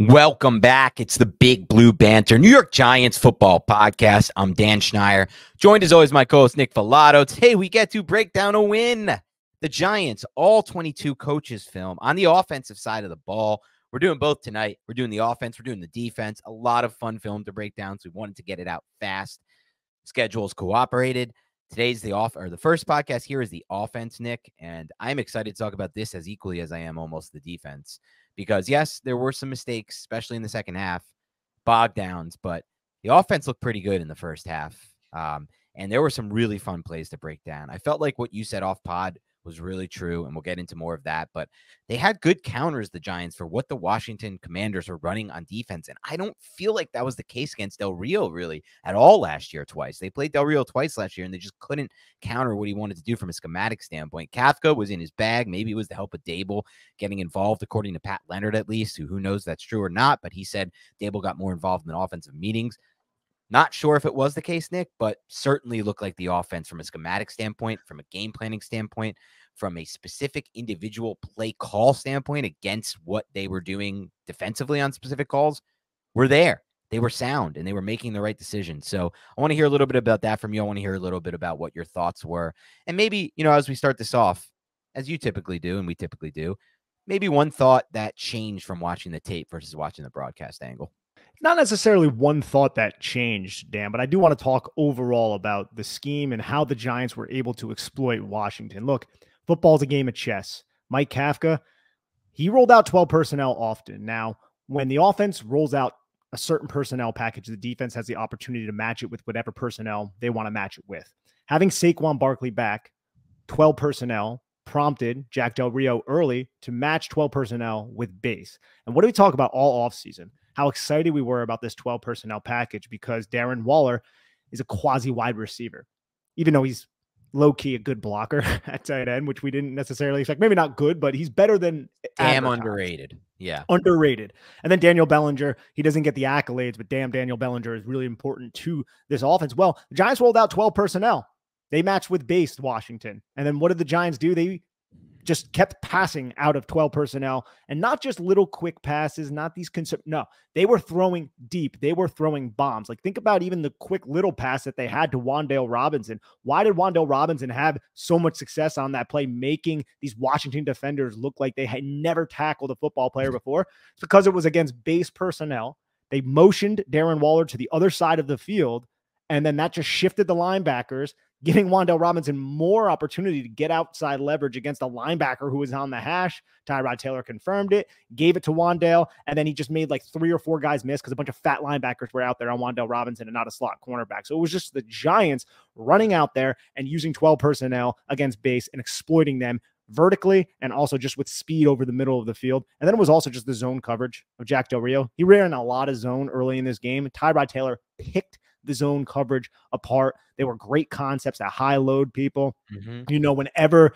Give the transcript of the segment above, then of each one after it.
Welcome back. It's the Big Blue Banter, New York Giants football podcast. I'm Dan Schneider, joined as always my co-host Nick Falato. Today we get to break down a win. The Giants, all 22 coaches film on the offensive side of the ball. We're doing both tonight. We're doing the offense, we're doing the defense. A lot of fun film to break down, so we wanted to get it out fast. Schedules cooperated. Today's the off or the first podcast here is the offense, Nick, and I'm excited to talk about this as equally as I am almost the defense because yes, there were some mistakes, especially in the second half, bog downs, but the offense looked pretty good in the first half. Um, and there were some really fun plays to break down. I felt like what you said off pod was really true, and we'll get into more of that. But they had good counters, the Giants, for what the Washington Commanders were running on defense. And I don't feel like that was the case against Del Rio really at all last year, twice. They played Del Rio twice last year, and they just couldn't counter what he wanted to do from a schematic standpoint. Kafka was in his bag. Maybe it was the help of Daboll getting involved, according to Pat Leonard, at least, who who knows that's true or not. But he said Daboll got more involved in offensive meetings. Not sure if it was the case, Nick, but certainly looked like the offense from a schematic standpoint, from a game planning standpoint, from a specific individual play call standpoint against what they were doing defensively on specific calls were there. They were sound and they were making the right decision. So I want to hear a little bit about that from you. I want to hear a little bit about what your thoughts were. And maybe, you know, as we start this off, as you typically do, and we typically do, maybe one thought that changed from watching the tape versus watching the broadcast angle. Not necessarily one thought that changed, Dan, but I do want to talk overall about the scheme and how the Giants were able to exploit Washington. Look, Football's a game of chess. Mike Kafka, he rolled out 12 personnel often. Now, when the offense rolls out a certain personnel package, the defense has the opportunity to match it with whatever personnel they want to match it with. Having Saquon Barkley back, 12 personnel, prompted Jack Del Rio early to match 12 personnel with base. And what do we talk about all offseason? How excited we were about this 12 personnel package because Darren Waller is a quasi wide receiver. Even though he's low key a good blocker at tight end, which we didn't necessarily expect. Maybe not good, but he's better than damn underrated. Yeah, underrated. And then Daniel Bellinger, he doesn't get the accolades, but damn, Daniel Bellinger is really important to this offense. Well, the Giants rolled out 12 personnel. They matched with base Washington. And then what did the Giants do? They just kept passing out of 12 personnel and not just little quick passes, not these concern. No, they were throwing deep. They were throwing bombs. Like think about even the quick little pass that they had to Wan'Dale Robinson. Why did Wan'Dale Robinson have so much success on that play, making these Washington defenders look like they had never tackled a football player before? It's because it was against base personnel. They motioned Darren Waller to the other side of the field. And then that just shifted the linebackers giving Wan'Dale Robinson more opportunity to get outside leverage against a linebacker who was on the hash. Tyrod Taylor confirmed it, gave it to Wan'Dale, and then he just made like three or four guys miss because a bunch of fat linebackers were out there on Wan'Dale Robinson and not a slot cornerback. So it was just the Giants running out there and using 12 personnel against base and exploiting them vertically and also just with speed over the middle of the field. And then it was also just the zone coverage of Jack Del Rio. He ran a lot of zone early in this game. Tyrod Taylor picked the zone coverage apart. They were great concepts that high load people. Mm-hmm. You know, whenever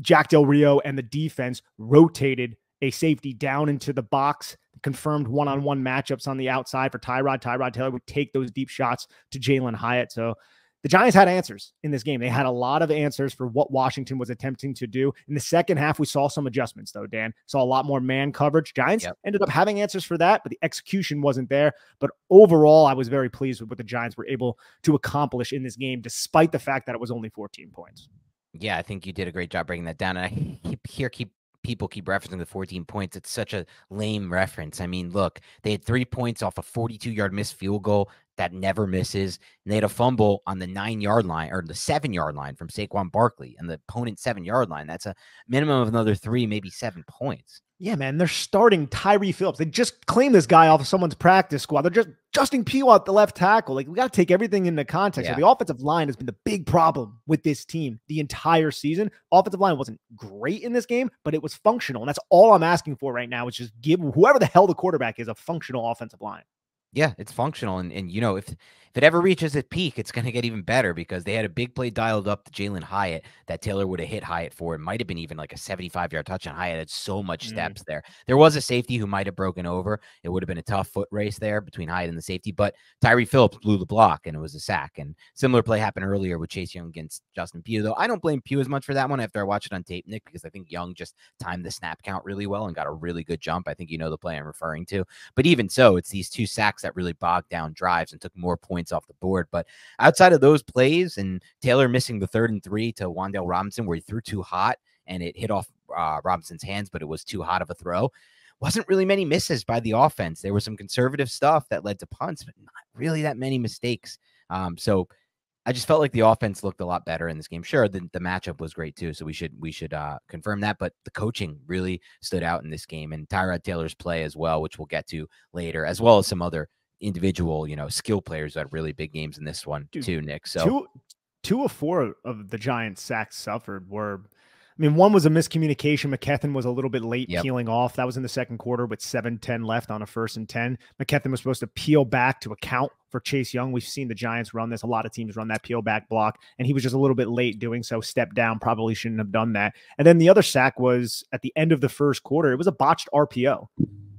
Jack Del Rio and the defense rotated a safety down into the box, confirmed one on one matchups on the outside for Tyrod. Tyrod Taylor would take those deep shots to Jalen Hyatt. So the Giants had answers in this game. They had a lot of answers for what Washington was attempting to do. In the second half, we saw some adjustments, though, Dan. Saw a lot more man coverage. Giants yep. ended up having answers for that, but the execution wasn't there. But overall, I was very pleased with what the Giants were able to accomplish in this game, despite the fact that it was only 14 points. Yeah, I think you did a great job breaking that down. And I keep here keep people keep referencing the 14 points. It's such a lame reference. I mean, look, they had three points off a 42 yard missed field goal that never misses. And they had a fumble on the nine yard line or the seven yard line from Saquon Barkley and the opponent seven yard line. That's a minimum of another three, maybe seven points. Yeah, man, they're starting Tyree Phillips. They just claimed this guy off of someone's practice squad. They're just Justin Pugh at the left tackle. Like we got to take everything into context. Yeah. So the offensive line has been the big problem with this team the entire season. Offensive line wasn't great in this game, but it was functional, and that's all I'm asking for right now. Is just give whoever the hell the quarterback is a functional offensive line. Yeah, it's functional. And and you know, if if it ever reaches its peak, it's going to get even better because they had a big play dialed up to Jalen Hyatt that Taylor would have hit Hyatt for. It might have been even like a 75 yard touch, and Hyatt had so much mm. steps there. There was a safety who might have broken over. It would have been a tough foot race there between Hyatt and the safety, but Tyree Phillips blew the block and it was a sack. And similar play happened earlier with Chase Young against Justin Pugh, though I don't blame Pugh as much for that one after I watched it on tape, Nick, because I think Young just timed the snap count really well and got a really good jump. I think you know the play I'm referring to. But even so, it's these two sacks that really bogged down drives and took more points off the board. But outside of those plays and Taylor missing the third and three to Wan'Dale Robinson, where he threw too hot and it hit off uh, Robinson's hands, but it was too hot of a throw. Wasn't really many misses by the offense. There was some conservative stuff that led to punts, but not really that many mistakes. Um, so I just felt like the offense looked a lot better in this game. Sure, the, the matchup was great too, so we should we should uh, confirm that. But the coaching really stood out in this game, and Tyrod Taylor's play as well, which we'll get to later, as well as some other individual, you know, skill players that had really big games in this one Dude, too, Nick. So two, two of four of the Giants sacks suffered were mean, one was a miscommunication. McKethan was a little bit late yep. peeling off. That was in the second quarter with 7 10 left on a first and 10. McKethan was supposed to peel back to account for Chase Young. We've seen the Giants run this. A lot of teams run that peel back block, and he was just a little bit late doing so. Step down, probably shouldn't have done that. And then the other sack was at the end of the first quarter. It was a botched RPO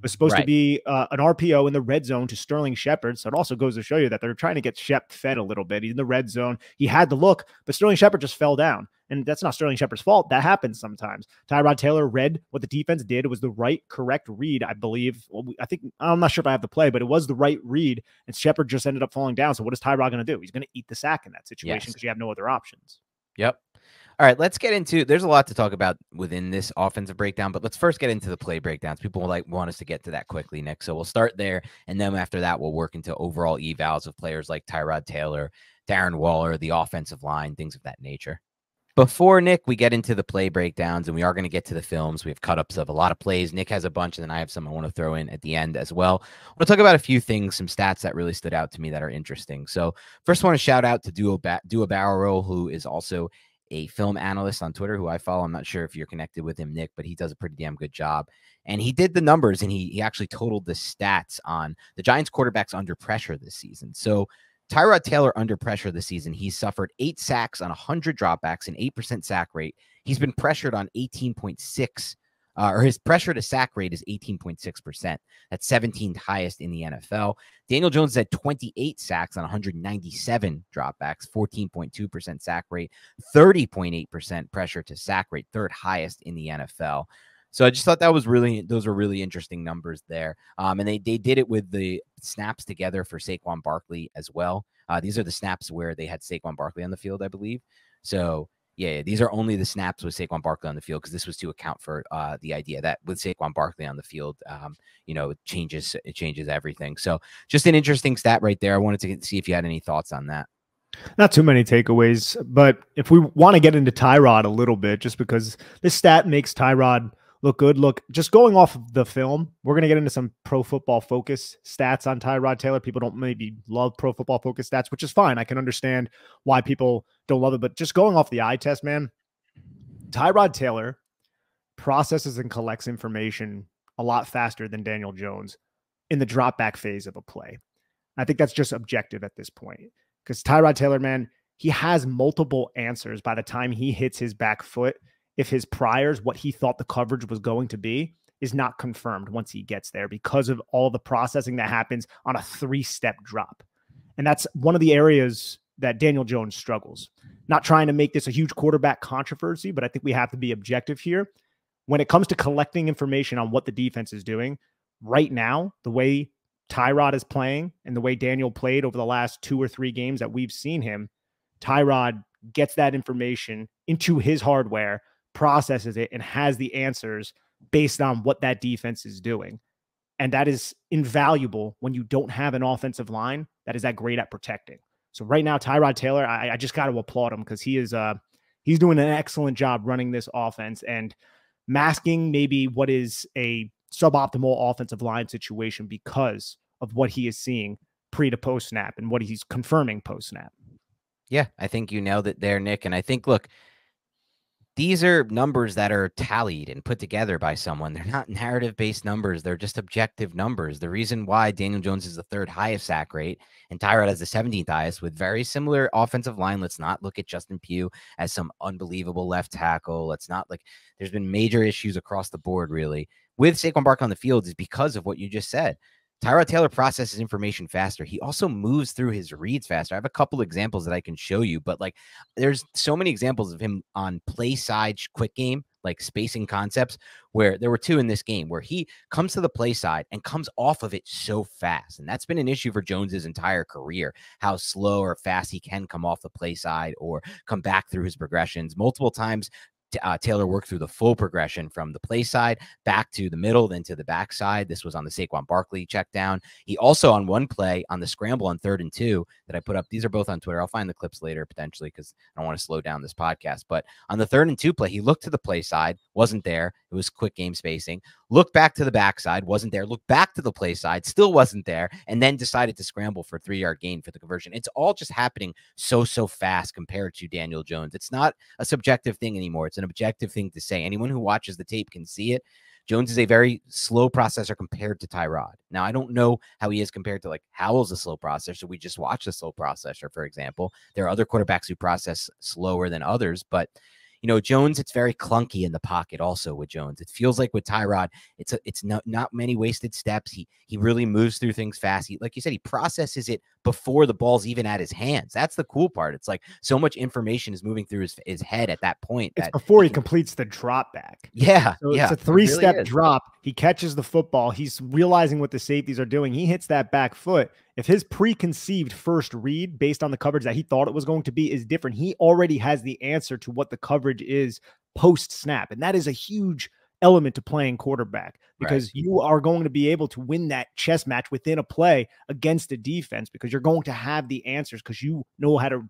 was supposed right. to be uh, an RPO in the red zone to Sterling Shepard. So it also goes to show you that they're trying to get Shep fed a little bit. He's in the red zone. He had the look, but Sterling Shepard just fell down. And that's not Sterling Shepard's fault. That happens sometimes. Tyrod Taylor read what the defense did. It was the right, correct read, I believe. Well, I think I'm not sure if I have the play, but it was the right read. And Shepard just ended up falling down. So what is Tyrod going to do? He's going to eat the sack in that situation because yes. you have no other options. Yep. All right, let's get into. There's a lot to talk about within this offensive breakdown, but let's first get into the play breakdowns. People like want us to get to that quickly, Nick. So we'll start there, and then after that, we'll work into overall evals of players like Tyrod Taylor, Darren Waller, the offensive line, things of that nature. Before Nick, we get into the play breakdowns, and we are going to get to the films. We have cut ups of a lot of plays. Nick has a bunch, and then I have some I want to throw in at the end as well. I want to talk about a few things, some stats that really stood out to me that are interesting. So, first, I want to shout out to Duo ba- Dua Barrow, who is also a film analyst on Twitter who I follow. I'm not sure if you're connected with him, Nick, but he does a pretty damn good job. And he did the numbers and he, he actually totaled the stats on the Giants quarterbacks under pressure this season. So Tyrod Taylor under pressure this season, he's suffered eight sacks on 100 dropbacks, and 8% sack rate. He's been pressured on 18.6 uh, or his pressure to sack rate is 18.6%. That's 17th highest in the NFL. Daniel Jones had 28 sacks on 197 dropbacks, 14.2% sack rate, 30.8% pressure to sack rate, third highest in the NFL. So I just thought that was really those were really interesting numbers there. Um, and they they did it with the snaps together for Saquon Barkley as well. Uh, these are the snaps where they had Saquon Barkley on the field, I believe. So yeah, these are only the snaps with Saquon Barkley on the field because this was to account for uh, the idea that with Saquon Barkley on the field, um, you know, it changes it changes everything. So just an interesting stat right there. I wanted to see if you had any thoughts on that. Not too many takeaways, but if we want to get into Tyrod a little bit, just because this stat makes Tyrod look good. Look, just going off of the film, we're going to get into some pro football focus stats on Tyrod Taylor. People don't maybe love pro football focus stats, which is fine. I can understand why people don't love it, but just going off the eye test, man, Tyrod Taylor processes and collects information a lot faster than Daniel Jones in the drop back phase of a play. I think that's just objective at this point because Tyrod Taylor, man, he has multiple answers by the time he hits his back foot if his priors, what he thought the coverage was going to be, is not confirmed once he gets there because of all the processing that happens on a three step drop. And that's one of the areas that Daniel Jones struggles. Not trying to make this a huge quarterback controversy, but I think we have to be objective here. When it comes to collecting information on what the defense is doing, right now, the way Tyrod is playing and the way Daniel played over the last two or three games that we've seen him, Tyrod gets that information into his hardware processes it and has the answers based on what that defense is doing. And that is invaluable when you don't have an offensive line that is that great at protecting. So right now, Tyrod Taylor, I, I just got to applaud him because he is uh he's doing an excellent job running this offense and masking maybe what is a suboptimal offensive line situation because of what he is seeing pre to post snap and what he's confirming post snap. Yeah, I think you nailed it there, Nick. And I think, look, these are numbers that are tallied and put together by someone. They're not narrative based numbers. They're just objective numbers. The reason why Daniel Jones is the third highest sack rate and Tyrod has the 17th highest with very similar offensive line. Let's not look at Justin Pugh as some unbelievable left tackle. Let's not like there's been major issues across the board, really, with Saquon Barkley on the field is because of what you just said. Tyrod Taylor processes information faster. He also moves through his reads faster. I have a couple examples that I can show you, but like there's so many examples of him on play side quick game, like spacing concepts, where there were two in this game where he comes to the play side and comes off of it so fast. And that's been an issue for Jones's entire career, how slow or fast he can come off the play side or come back through his progressions. Multiple times uh, Taylor worked through the full progression from the play side back to the middle, then to the back side. This was on the Saquon Barkley check down. He also on one play on the scramble on third and two that I put up. These are both on Twitter. I'll find the clips later potentially because I don't want to slow down this podcast. But on the third and two play, he looked to the play side, wasn't there. It was quick game spacing. Looked back to the backside, wasn't there. Looked back to the play side, still wasn't there, and then decided to scramble for three yard gain for the conversion. It's all just happening so so fast compared to Daniel Jones. It's not a subjective thing anymore. It's an objective thing to say. Anyone who watches the tape can see it. Jones is a very slow processor compared to Tyrod. Now, I don't know how he is compared to like Howell's a slow processor. We just watched a slow processor, for example. There are other quarterbacks who process slower than others, but you know, Jones, it's very clunky in the pocket also with Jones. It feels like with Tyrod, it's a, it's not not many wasted steps. He he really moves through things fast. He like you said, he processes it before the ball's even at his hands. That's the cool part. It's like so much information is moving through his, his head at that point. It's that before he, can, completes the drop back. Yeah. So yeah, it's a three step really drop. He catches the football. He's realizing what the safeties are doing. He hits that back foot. If his preconceived first read based on the coverage that he thought it was going to be is different, he already has the answer to what the coverage is post snap. And that is a huge element to playing quarterback because right. you are going to be able to win that chess match within a play against a defense because you're going to have the answers because you know how to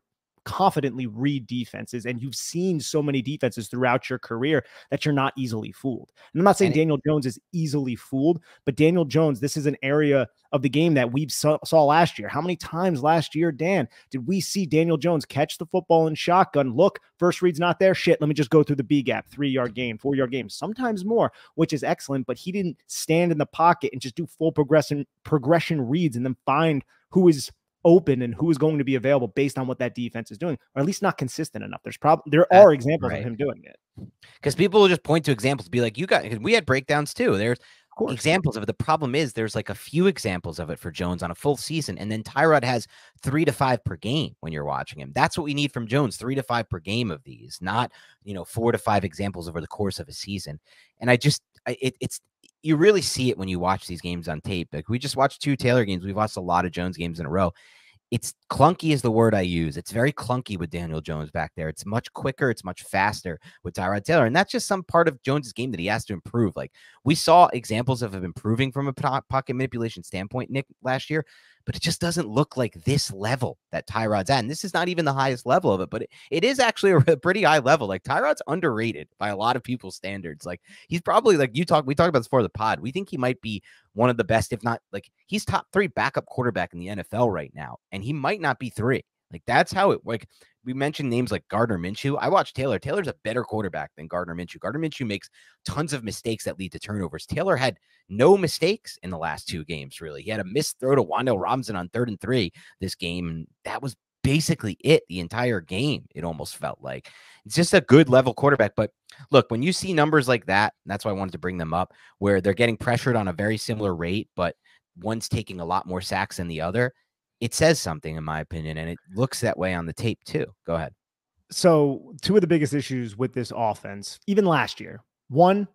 confidently read defenses and you've seen so many defenses throughout your career that you're not easily fooled. And I'm not saying Daniel Jones is easily fooled, but Daniel Jones, this is an area of the game that we saw, saw, last year. How many times last year, Dan, did we see Daniel Jones catch the football in shotgun? Look, first read's not there. Shit, let me just go through the B gap, three yard game, four yard game, sometimes more, which is excellent. But he didn't stand in the pocket and just do full progression progression reads and then find who is open and who is going to be available based on what that defense is doing, or at least not consistent enough. There's probably there are examples right. of him doing it. Because people will just point to examples, be like, "You got." We had breakdowns too. There's examples of it. The problem is there's like a few examples of it for Jones on a full season, and then Tyrod has three to five per game when you're watching him. That's what we need from Jones: three to five per game of these, not you know four to five examples over the course of a season. And I just, I, it, it's you really see it when you watch these games on tape. Like we just watched two Taylor games. We've watched a lot of Jones games in a row. It's clunky is the word I use. It's very clunky with Daniel Jones back there. It's much quicker. It's much faster with Tyrod Taylor. And that's just some part of Jones's game that he has to improve. Like we saw examples of him improving from a pocket manipulation standpoint, Nick, last year but it just doesn't look like this level that Tyrod's at. And this is not even the highest level of it, but it, it is actually a pretty high level. Like Tyrod's underrated by a lot of people's standards. Like he's probably like you talk, we talked about this before the pod. We think he might be one of the best, if not like he's top three backup quarterback in the NFL right now, and he might not be three. Like that's how it like we mentioned names like Gardner Minshew. I watched Taylor. Taylor's a better quarterback than Gardner Minshew. Gardner Minshew makes tons of mistakes that lead to turnovers. Taylor had no mistakes in the last two games, really. He had a missed throw to Wan'Dale Robinson on third and three this game. And that was basically it the entire game. It almost felt like it's just a good level quarterback. But look, when you see numbers like that, that's why I wanted to bring them up, where they're getting pressured on a very similar rate, but one's taking a lot more sacks than the other it says something in my opinion and it looks that way on the tape too. Go ahead. So two of the biggest issues with this offense even last year one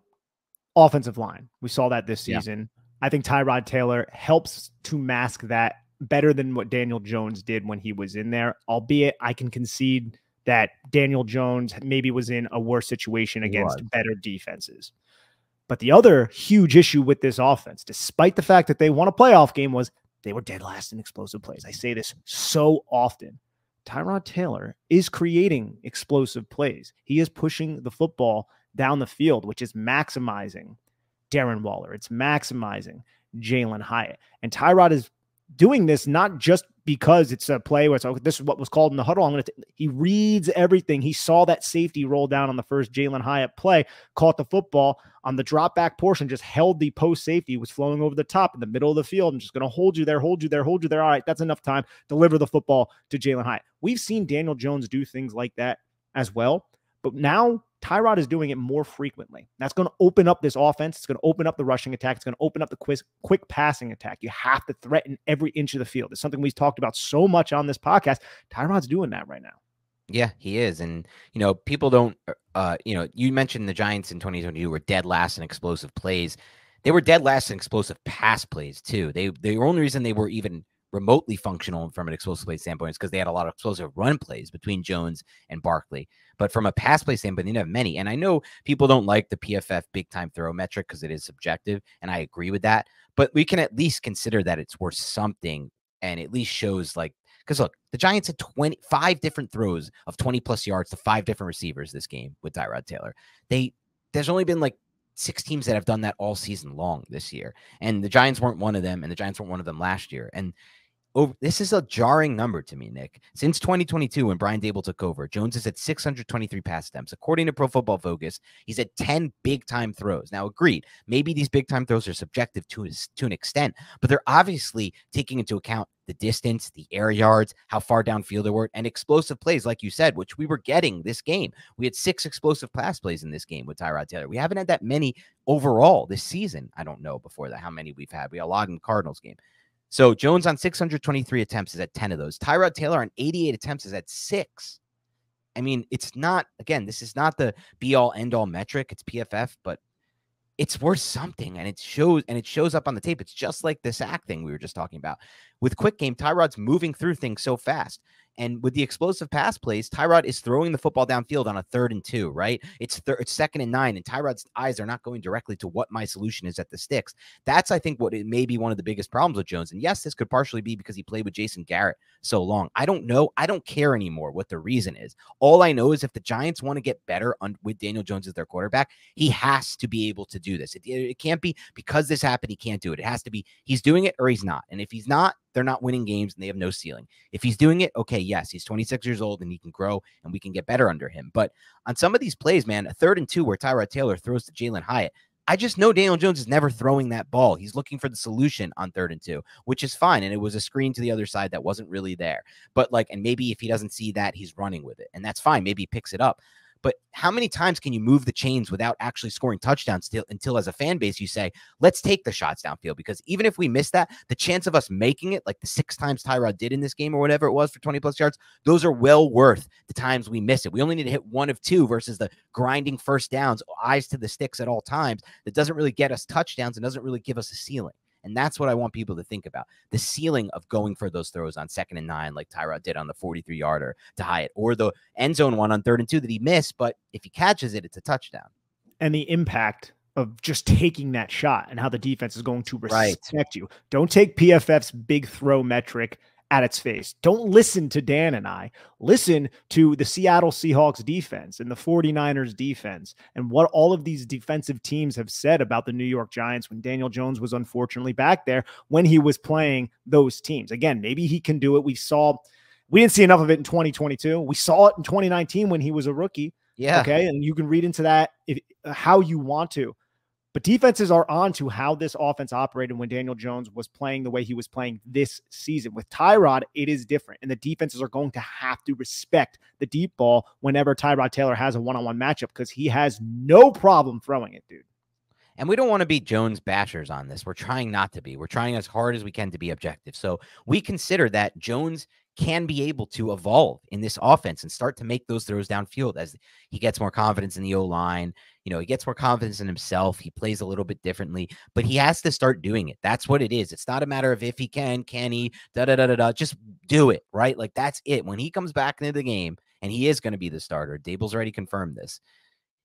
offensive line. We saw that this season. Yeah. i think tyrod taylor helps to mask that better than what daniel jones did when he was in there albeit i can concede that daniel jones maybe was in a worse situation against better defenses. But the other huge issue with this offense, despite the fact that they won a playoff game, was they were dead last in explosive plays. I say this so often. Tyrod Taylor is creating explosive plays. He is pushing the football down the field, which is maximizing Darren Waller. It's maximizing Jalen Hyatt. And Tyrod is doing this not just because it's a play where it's oh, this is what was called in the huddle. I'm going to. He reads everything. He saw that safety roll down on the first Jalen Hyatt play, caught the football on the drop back portion, just held the post safety, was flowing over the top in the middle of the field, and just going to hold you there, hold you there, hold you there. All right, that's enough time. Deliver the football to Jalen Hyatt. We've seen Daniel Jones do things like that as well, but now Tyrod is doing it more frequently. That's going to open up this offense. It's going to open up the rushing attack. It's going to open up the quick, quick passing attack. You have to threaten every inch of the field. It's something we've talked about so much on this podcast. Tyrod's doing that right now. Yeah, he is. And, you know, people don't, uh, you know, you mentioned the Giants in 2022 were dead last in explosive plays. They were dead last in explosive pass plays, too. They, the only reason they were even remotely functional from an explosive play standpoint is because they had a lot of explosive run plays between Jones and Barkley. But from a pass play standpoint, they didn't have many. And I know people don't like the PFF big time throw metric because it is subjective, and I agree with that. But we can at least consider that it's worth something and at least shows like because look, the Giants had 25 different throws of 20 plus yards to five different receivers this game with Tyrod Taylor. They there's only been like six teams that have done that all season long this year. And the Giants weren't one of them, and the Giants weren't one of them last year. And over, this is a jarring number to me, Nick. Since 2022, when Brian Daboll took over, Jones is at 623 pass attempts. According to Pro Football Focus, he's at 10 big time throws. Now, agreed, maybe these big time throws are subjective to, to an extent, but they're obviously taking into account the distance, the air yards, how far downfield they were, and explosive plays, like you said, which we were getting this game. We had six explosive pass plays in this game with Tyrod Taylor. We haven't had that many overall this season. I don't know before that how many we've had. We had a lot in the Cardinals game. So Jones on 623 attempts is at 10 of those. Tyrod Taylor on 88 attempts is at six. I mean, it's not, again, this is not the be all end all metric. It's PFF, but it's worth something and it shows and it shows up on the tape. It's just like the sack thing we were just talking about. With quick game, Tyrod's moving through things so fast. And with the explosive pass plays, Tyrod is throwing the football downfield on a third and two, right? It's, thir- it's second and nine, and Tyrod's eyes are not going directly to what my solution is at the sticks. That's, I think, what it may be one of the biggest problems with Jones. And yes, this could partially be because he played with Jason Garrett so long. I don't know. I don't care anymore what the reason is. All I know is if the Giants want to get better on, with Daniel Jones as their quarterback, he has to be able to do this. It, it can't be because this happened, he can't do it. It has to be he's doing it or he's not. And if he's not, they're not winning games and they have no ceiling. If he's doing it, okay, yes, he's 26 years old and he can grow and we can get better under him. But on some of these plays, man, a third and two where Tyrod Taylor throws to Jalen Hyatt, I just know Daniel Jones is never throwing that ball. He's looking for the solution on third and two, which is fine. And it was a screen to the other side that wasn't really there. But like, and maybe if he doesn't see that, he's running with it. And that's fine. Maybe he picks it up. But how many times can you move the chains without actually scoring touchdowns until as a fan base you say, let's take the shots downfield? Because even if we miss that, the chance of us making it, like the six times Tyrod did in this game or whatever it was for 20 plus yards, those are well worth the times we miss it. We only need to hit one of two versus the grinding first downs, eyes to the sticks at all times. That doesn't really get us touchdowns and doesn't really give us a ceiling. And that's what I want people to think about the ceiling of going for those throws on second and nine, like Tyrod did on the 43 yarder to Hyatt, or the end zone one on third and two that he missed. But if he catches it, it's a touchdown. And the impact of just taking that shot and how the defense is going to respect right. you. Don't take PFF's big throw metric at its face. Don't listen to Dan and I. Listen to the Seattle Seahawks defense and the 49ers defense and what all of these defensive teams have said about the New York Giants when Daniel Jones was unfortunately back there when he was playing those teams. Again, maybe he can do it. We saw we didn't see enough of it in 2022. We saw it in 2019 when he was a rookie. Yeah. Okay. And you can read into that if, how you want to. But defenses are on to how this offense operated when Daniel Jones was playing the way he was playing this season. With Tyrod, it is different. And the defenses are going to have to respect the deep ball whenever Tyrod Taylor has a one on one matchup because he has no problem throwing it, dude. And we don't want to be Jones bashers on this. We're trying not to be. We're trying as hard as we can to be objective. So we consider that Jones can be able to evolve in this offense and start to make those throws downfield as he gets more confidence in the O line. You know, he gets more confidence in himself. He plays a little bit differently, but he has to start doing it. That's what it is. It's not a matter of if he can, can he, da da da da da. Just do it, right? Like that's it. When he comes back into the game, and he is going to be the starter, Daboll's already confirmed this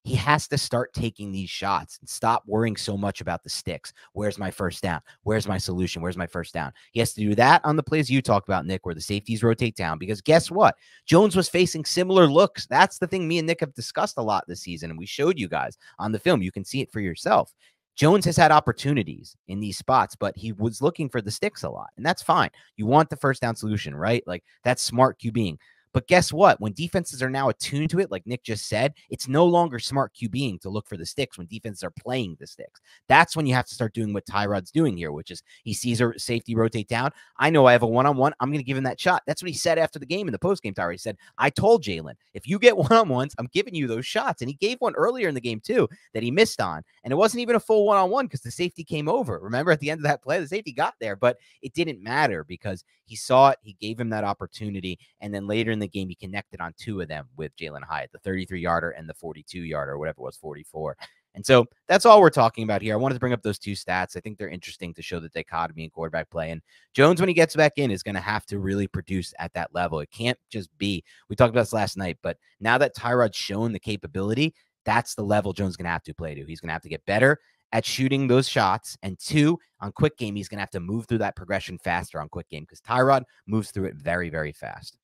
he has to start taking these shots and stop worrying so much about the sticks. Where's my first down? Where's my solution? Where's my first down? He has to do that on the plays you talk about, Nick, where the safeties rotate down. Because guess what? Jones was facing similar looks. That's the thing me and Nick have discussed a lot this season. And we showed you guys on the film. You can see it for yourself. Jones has had opportunities in these spots, but he was looking for the sticks a lot. And that's fine. You want the first down solution, right? Like that's smart QBing. But guess what? When defenses are now attuned to it, like Nick just said, it's no longer smart QBing to look for the sticks when defenses are playing the sticks. That's when you have to start doing what Tyrod's doing here, which is he sees a safety rotate down. I know I have a one on one. I'm going to give him that shot. That's what he said after the game in the post game. Tyrod he said, I told Jalen, if you get one on ones, I'm giving you those shots. And he gave one earlier in the game, too, that he missed on. And it wasn't even a full one on one because the safety came over. Remember at the end of that play, the safety got there, but it didn't matter because he saw it. He gave him that opportunity. And then later in the game, he connected on two of them with Jalen Hyatt, the 33 yarder and the 42 yarder, or whatever it was, 44. And so that's all we're talking about here. I wanted to bring up those two stats. I think they're interesting to show the dichotomy in quarterback play. And Jones, when he gets back in, is going to have to really produce at that level. It can't just be, we talked about this last night, but now that Tyrod's shown the capability, that's the level Jones is going to have to play to. He's going to have to get better at shooting those shots. And two, on quick game, he's going to have to move through that progression faster on quick game because Tyrod moves through it very, very fast.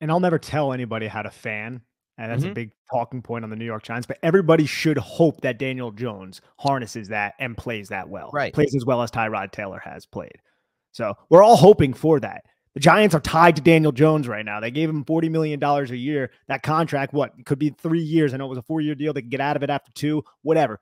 And I'll never tell anybody how to fan. And that's mm-hmm. a big talking point on the New York Giants. But everybody should hope that Daniel Jones harnesses that and plays that well. Right. Plays as well as Tyrod Taylor has played. So we're all hoping for that. The Giants are tied to Daniel Jones right now. They gave him $40 million a year. That contract, what? Could be three years. I know it was a four year deal. They can get out of it after two, whatever.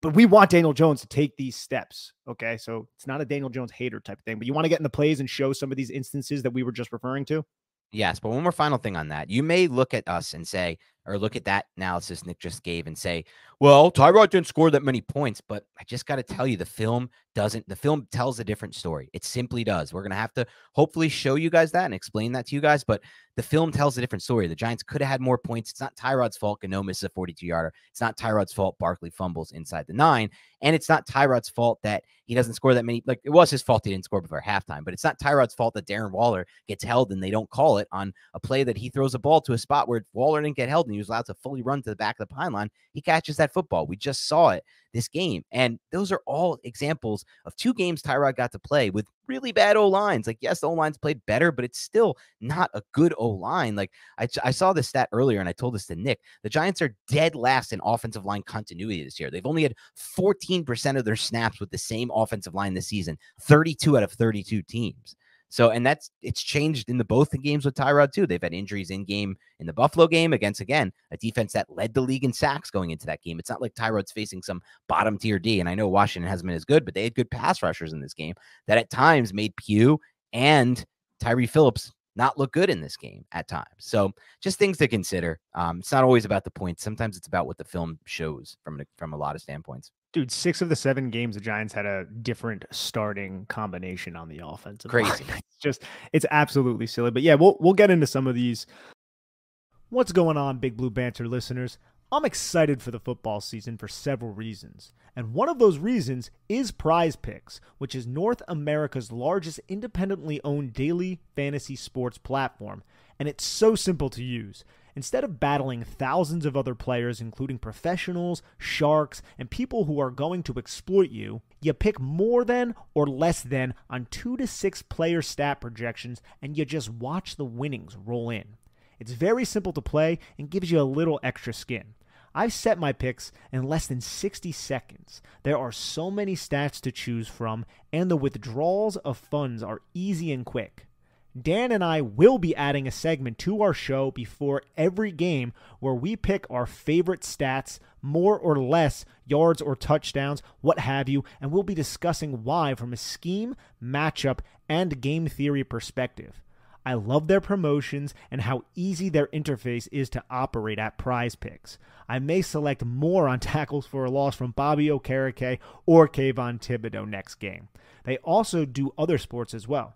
But we want Daniel Jones to take these steps. Okay. So it's not a Daniel Jones hater type of thing, but you want to get in the plays and show some of these instances that we were just referring to? Yes, but one more final thing on that. You may look at us and say, or look at that analysis Nick just gave and say, well, Tyrod didn't score that many points, but I just got to tell you, the film doesn't, the film tells a different story. It simply does. We're going to have to hopefully show you guys that and explain that to you guys, but the film tells a different story. The Giants could have had more points. It's not Tyrod's fault. Gano misses a 42 yarder. It's not Tyrod's fault. Barkley fumbles inside the nine. And it's not Tyrod's fault that he doesn't score that many. Like it was his fault he didn't score before halftime, but it's not Tyrod's fault that Darren Waller gets held and they don't call it on a play that he throws a ball to a spot where Waller didn't get held and he was allowed to fully run to the back of the line. He catches that football. We just saw it this game. And those are all examples of two games Tyrod got to play with really bad O lines. Like, yes, the O lines played better, but it's still not a good O line. Like, I, I saw this stat earlier and I told this to Nick. The Giants are dead last in offensive line continuity this year. They've only had 14% of their snaps with the same offensive line this season, 32 out of 32 teams. So, and that's it's changed in the both the games with Tyrod too. They've had injuries in game in the Buffalo game against again a defense that led the league in sacks going into that game. It's not like Tyrod's facing some bottom tier D. And I know Washington hasn't been as good, but they had good pass rushers in this game that at times made Pugh and Tyree Phillips not look good in this game at times. So just things to consider. Um, it's not always about the points. Sometimes it's about what the film shows from a from a lot of standpoints. Dude, six of the seven games the Giants had a different starting combination on the offensive. Crazy. It's just it's absolutely silly. But yeah, we'll we'll get into some of these. What's going on, Big Blue Banter listeners? I'm excited for the football season for several reasons. And one of those reasons is Prize Picks, which is North America's largest independently owned daily fantasy sports platform. And it's so simple to use. Instead of battling thousands of other players, including professionals, sharks, and people who are going to exploit you, you pick more than or less than on two to six player stat projections and you just watch the winnings roll in. It's very simple to play and gives you a little extra skin. I've set my picks in less than 60 seconds. There are so many stats to choose from, and the withdrawals of funds are easy and quick. Dan and I will be adding a segment to our show before every game where we pick our favorite stats, more or less yards or touchdowns, what have you, and we'll be discussing why from a scheme, matchup, and game theory perspective. I love their promotions and how easy their interface is to operate at prize picks. I may select more on tackles for a loss from Bobby Okereke or Kayvon Thibodeaux next game. They also do other sports as well.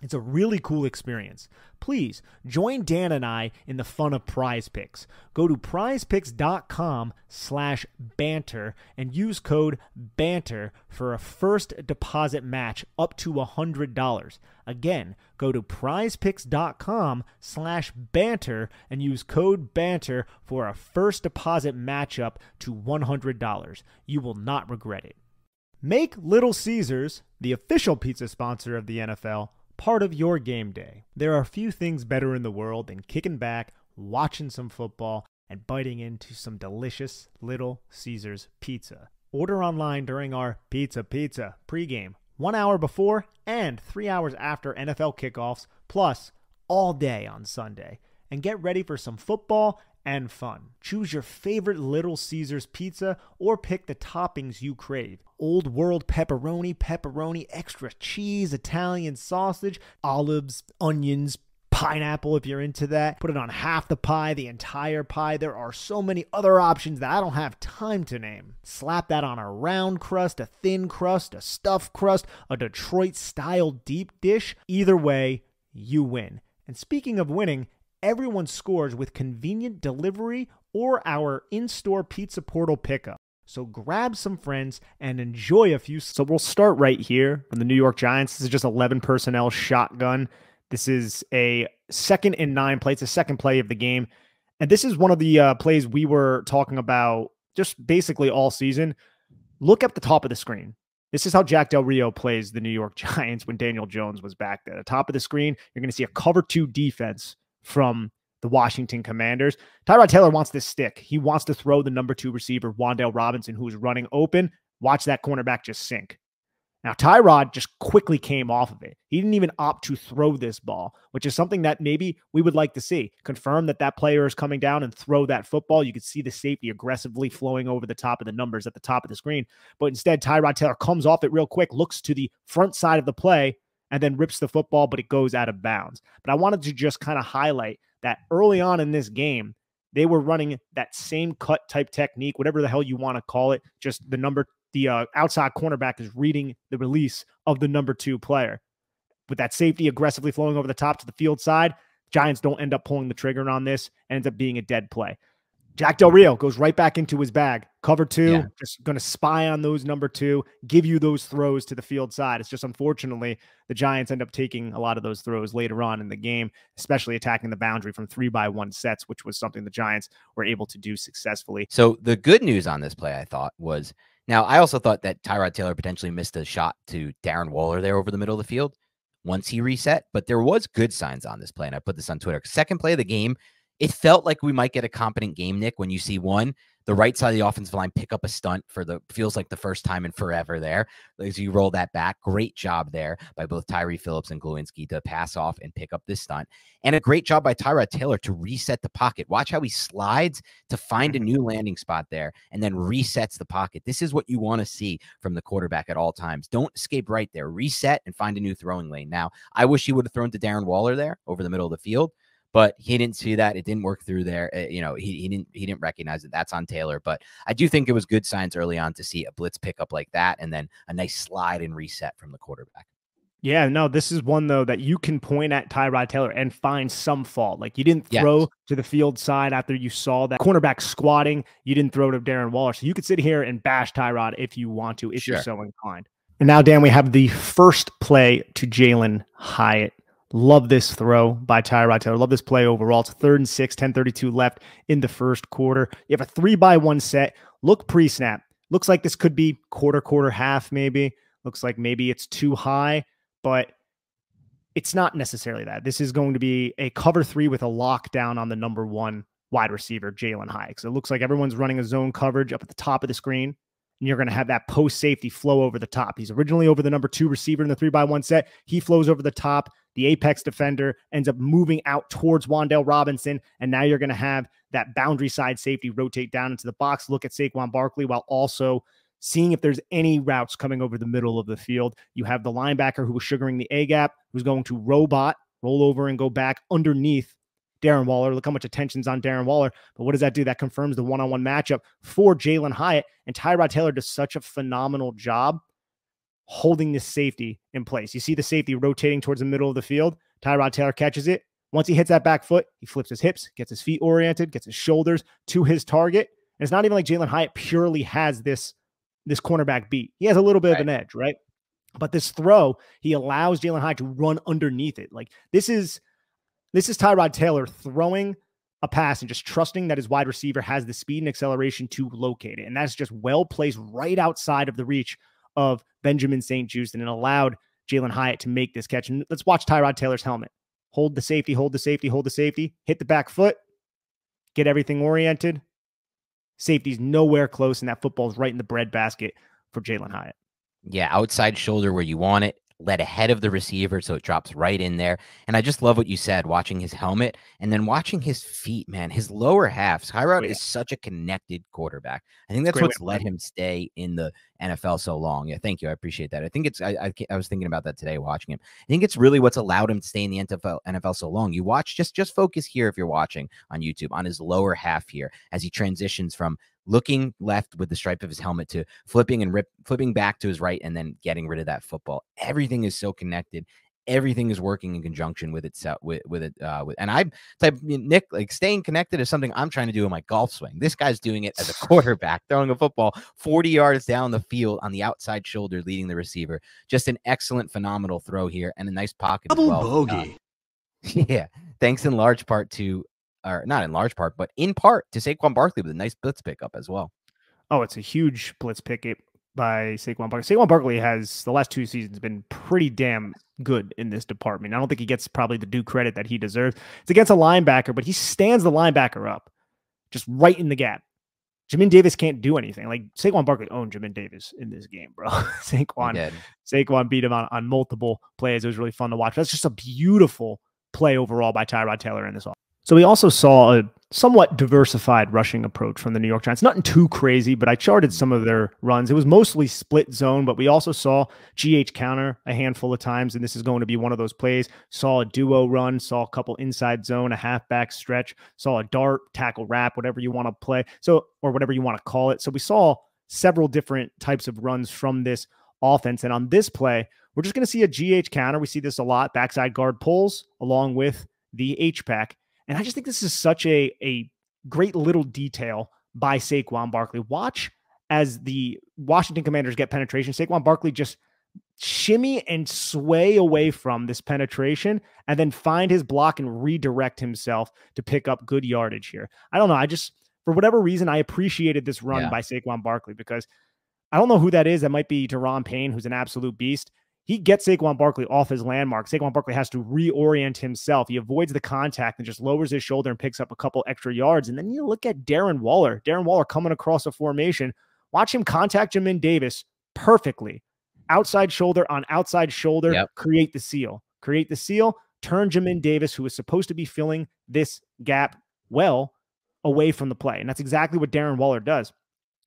It's a really cool experience. Please join Dan and I in the fun of prize picks. Go to prizepicks.com slash banter and use code banter for a first deposit match up to $100. Again, go to prizepicks.com slash banter and use code banter for a first deposit match up to $100. You will not regret it. Make Little Caesars, the official pizza sponsor of the NFL, part of your game day. There are few things better in the world than kicking back, watching some football, and biting into some delicious Little Caesars pizza. Order online during our Pizza Pizza pregame, one hour before and three hours after NFL kickoffs, plus all day on Sunday. And get ready for some football and fun. Choose your favorite Little Caesars pizza or pick the toppings you crave. Old world pepperoni, pepperoni, extra cheese, Italian sausage, olives, onions, pineapple if you're into that. Put it on half the pie, the entire pie. There are so many other options that I don't have time to name. Slap that on a round crust, a thin crust, a stuffed crust, a Detroit style deep dish. Either way, you win. And speaking of winning, everyone scores with convenient delivery or our in store pizza portal pickup. So grab some friends and enjoy a few. So we'll start right here from the New York Giants. This is just 11 personnel shotgun. This is a second and nine play. It's a second play of the game. And this is one of the uh, plays we were talking about just basically all season. Look at the top of the screen. This is how Jack Del Rio plays the New York Giants when Daniel Jones was back there. At the top of the screen, you're going to see a cover two defense from the Washington Commanders. Tyrod Taylor wants this stick. He wants to throw the number two receiver, Wan'Dale Robinson, who's running open. Watch that cornerback just sink. Now, Tyrod just quickly came off of it. He didn't even opt to throw this ball, which is something that maybe we would like to see. Confirm that that player is coming down and throw that football. You could see the safety aggressively flowing over the top of the numbers at the top of the screen. But instead, Tyrod Taylor comes off it real quick, looks to the front side of the play, and then rips the football, but it goes out of bounds. But I wanted to just kind of highlight that early on in this game, they were running that same cut type technique, whatever the hell you want to call it, just the number the uh, outside cornerback is reading the release of the number two player. With that safety aggressively flowing over the top to the field side, Giants don't end up pulling the trigger on this, ends up being a dead play. Jack Del Rio goes right back into his bag. Cover two, yeah. just going to spy on those number two, give you those throws to the field side. It's just unfortunately the Giants end up taking a lot of those throws later on in the game, especially attacking the boundary from three by one sets, which was something the Giants were able to do successfully. So the good news on this play, I thought, was now, I also thought that Tyrod Taylor potentially missed a shot to Darren Waller there over the middle of the field once he reset, but there was good signs on this play, and I put this on Twitter. Second play of the game, it felt like we might get a competent game, Nick, when you see one the right side of the offensive line pick up a stunt for the feels like the first time in forever there as you roll that back. Great job there by both Tyree Phillips and Glowinski to pass off and pick up this stunt. And a great job by Tyrod Taylor to reset the pocket. Watch how he slides to find a mm-hmm. new landing spot there and then resets the pocket. This is what you want to see from the quarterback at all times. Don't escape right there. Reset and find a new throwing lane. Now, I wish he would have thrown to Darren Waller there over the middle of the field but he didn't see that. It didn't work through there. Uh, you know, he, he didn't he didn't recognize it. That's on Taylor. But I do think it was good signs early on to see a blitz pickup like that, and then a nice slide and reset from the quarterback. Yeah, no, this is one though that you can point at Tyrod Taylor and find some fault. Like you didn't throw yes. to the field side after you saw that cornerback squatting. You didn't throw to Darren Waller. So you could sit here and bash Tyrod if you want to, if sure. you're so inclined. And now, Dan, we have the first play to Jalen Hyatt. Love this throw by Tyrod Taylor. Love this play overall. It's third and six, 1032 left in the first quarter. You have a three by one set. Look pre snap. Looks like this could be quarter, quarter, half, maybe. Looks like maybe it's too high, but it's not necessarily that. This is going to be a cover three with a lockdown on the number one wide receiver, Jalen. So it looks like everyone's running a zone coverage up at the top of the screen and you're going to have that post safety flow over the top. He's originally over the number two receiver in the three by one set. He flows over the top. The apex defender ends up moving out towards Wan'Dale Robinson. And now you're going to have that boundary side safety rotate down into the box, look at Saquon Barkley while also seeing if there's any routes coming over the middle of the field. You have the linebacker who was sugaring the A gap, who's going to robot, roll over and go back underneath Darren Waller. Look how much attention's on Darren Waller. But what does that do? That confirms the one on one matchup for Jalen Hyatt. And Tyrod Taylor does such a phenomenal job holding this safety in place. You see the safety rotating towards the middle of the field. Tyrod Taylor catches it. Once he hits that back foot, he flips his hips, gets his feet oriented, gets his shoulders to his target. And it's not even like Jalen Hyatt purely has this, this cornerback beat. He has a little bit right. of an edge, right? But this throw, he allows Jalen Hyatt to run underneath it. Like this is this is Tyrod Taylor throwing a pass and just trusting that his wide receiver has the speed and acceleration to locate it. And that's just well placed right outside of the reach of Benjamin St-Juste and it allowed Jalen Hyatt to make this catch. And let's watch Tyrod Taylor's helmet. Hold the safety, hold the safety, hold the safety, hit the back foot, get everything oriented, Safety's nowhere close, and that football's right in the breadbasket for Jalen Hyatt. Yeah, outside shoulder where you want it led ahead of the receiver, so it drops right in there. And I just love what you said, watching his helmet and then watching his feet, man. His lower half. Tyrod oh, yeah. is such a connected quarterback. I think that's what's let him stay in the NFL so long. Yeah, thank you. I appreciate that. I think it's. I, I, I was thinking about that today watching him. I think it's really what's allowed him to stay in the NFL NFL so long. You watch just just focus here if you're watching on YouTube on his lower half here as he transitions from looking left with the stripe of his helmet to flipping and rip flipping back to his right and then getting rid of that football. Everything is so connected. Everything is working in conjunction with itself with with it uh with and I type Nick like staying connected is something I'm trying to do in my golf swing. This guy's doing it as a quarterback, throwing a football 40 yards down the field on the outside shoulder, leading the receiver. Just an excellent, phenomenal throw here and a nice pocket. Double well. bogey. Uh, yeah. Thanks in large part to or not in large part, but in part to Saquon Barkley with a nice blitz pickup as well. Oh, it's a huge blitz pickup by Saquon Barkley. Saquon Barkley has the last two seasons been pretty damn good in this department. I don't think he gets probably the due credit that he deserves. It's against a linebacker, but he stands the linebacker up just right in the gap. Jamin Davis can't do anything. Like Saquon Barkley owned Jamin Davis in this game, bro. Saquon, Saquon beat him on, on multiple plays. It was really fun to watch. That's just a beautiful play overall by Tyrod Taylor in this offense. So we also saw a somewhat diversified rushing approach from the New York Giants. Nothing too crazy, but I charted some of their runs. It was mostly split zone, but we also saw GH counter a handful of times, and this is going to be one of those plays. Saw a duo run, saw a couple inside zone, a halfback stretch, saw a dart, tackle wrap, whatever you want to play. So, or whatever you want to call it. So we saw several different types of runs from this offense. And on this play, we're just going to see a GH counter. We see this a lot. Backside guard pulls along with the H pack. And I just think this is such a, a great little detail by Saquon Barkley. Watch as the Washington Commanders get penetration. Saquon Barkley just shimmy and sway away from this penetration and then find his block and redirect himself to pick up good yardage here. I don't know. I just, for whatever reason, I appreciated this run yeah. by Saquon Barkley because I don't know who that is. That might be Da'Ron Payne, who's an absolute beast he gets Saquon Barkley off his landmark. Saquon Barkley has to reorient himself. He avoids the contact and just lowers his shoulder and picks up a couple extra yards. And then you look at Darren Waller. Darren Waller coming across a formation. Watch him contact Jamin Davis perfectly. Outside shoulder on outside shoulder, yep. create the seal. Create the seal, turn Jamin Davis, who is supposed to be filling this gap well, away from the play. And that's exactly what Darren Waller does.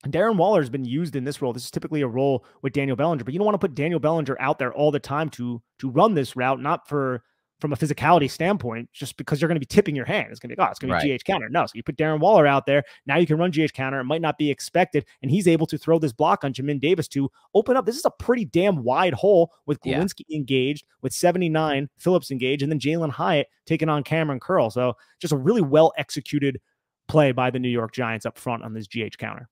Darren Waller has been used in this role. This is typically a role with Daniel Bellinger, but you don't want to put Daniel Bellinger out there all the time to to run this route, not for from a physicality standpoint, just because you're going to be tipping your hand. It's going to be, oh, it's going to be right. GH counter. No, so you put Darren Waller out there. Now you can run GH counter. It might not be expected. And he's able to throw this block on Jamin Davis to open up. This is a pretty damn wide hole with Glowinski yeah. engaged, with 79, Phillips engaged, and then Jalin Hyatt taking on Kamren Curl. So just a really well executed play by the New York Giants up front on this GH counter.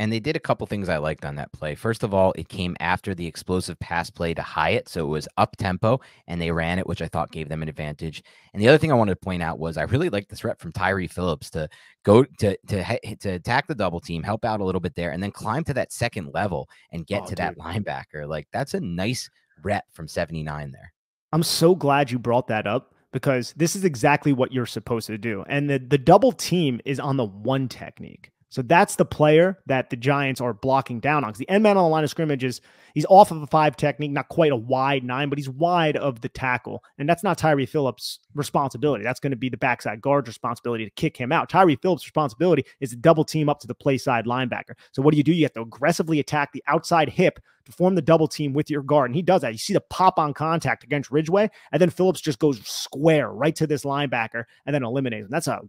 And they did a couple things I liked on that play. First of all, it came after the explosive pass play to Hyatt, so it was up tempo, and they ran it, which I thought gave them an advantage. And the other thing I wanted to point out was I really like this rep from Tyre Phillips to go to to to attack the double team, help out a little bit there, and then climb to that second level and get oh, to dude. that linebacker. Like that's a nice rep from 79 there. I'm so glad you brought that up because this is exactly what you're supposed to do. And the the double team is on the one technique. So that's the player that the Giants are blocking down on. Because the end man on the line of scrimmage is he's off of a five technique, not quite a wide nine, but he's wide of the tackle. And that's not Tyre Phillips' responsibility. That's going to be the backside guard's responsibility to kick him out. Tyre Phillips' responsibility is to double team up to the play side linebacker. So what do you do? You have to aggressively attack the outside hip to form the double team with your guard. And he does that. You see the pop on contact against Ridgeway, and then Phillips just goes square right to this linebacker and then eliminates him. That's a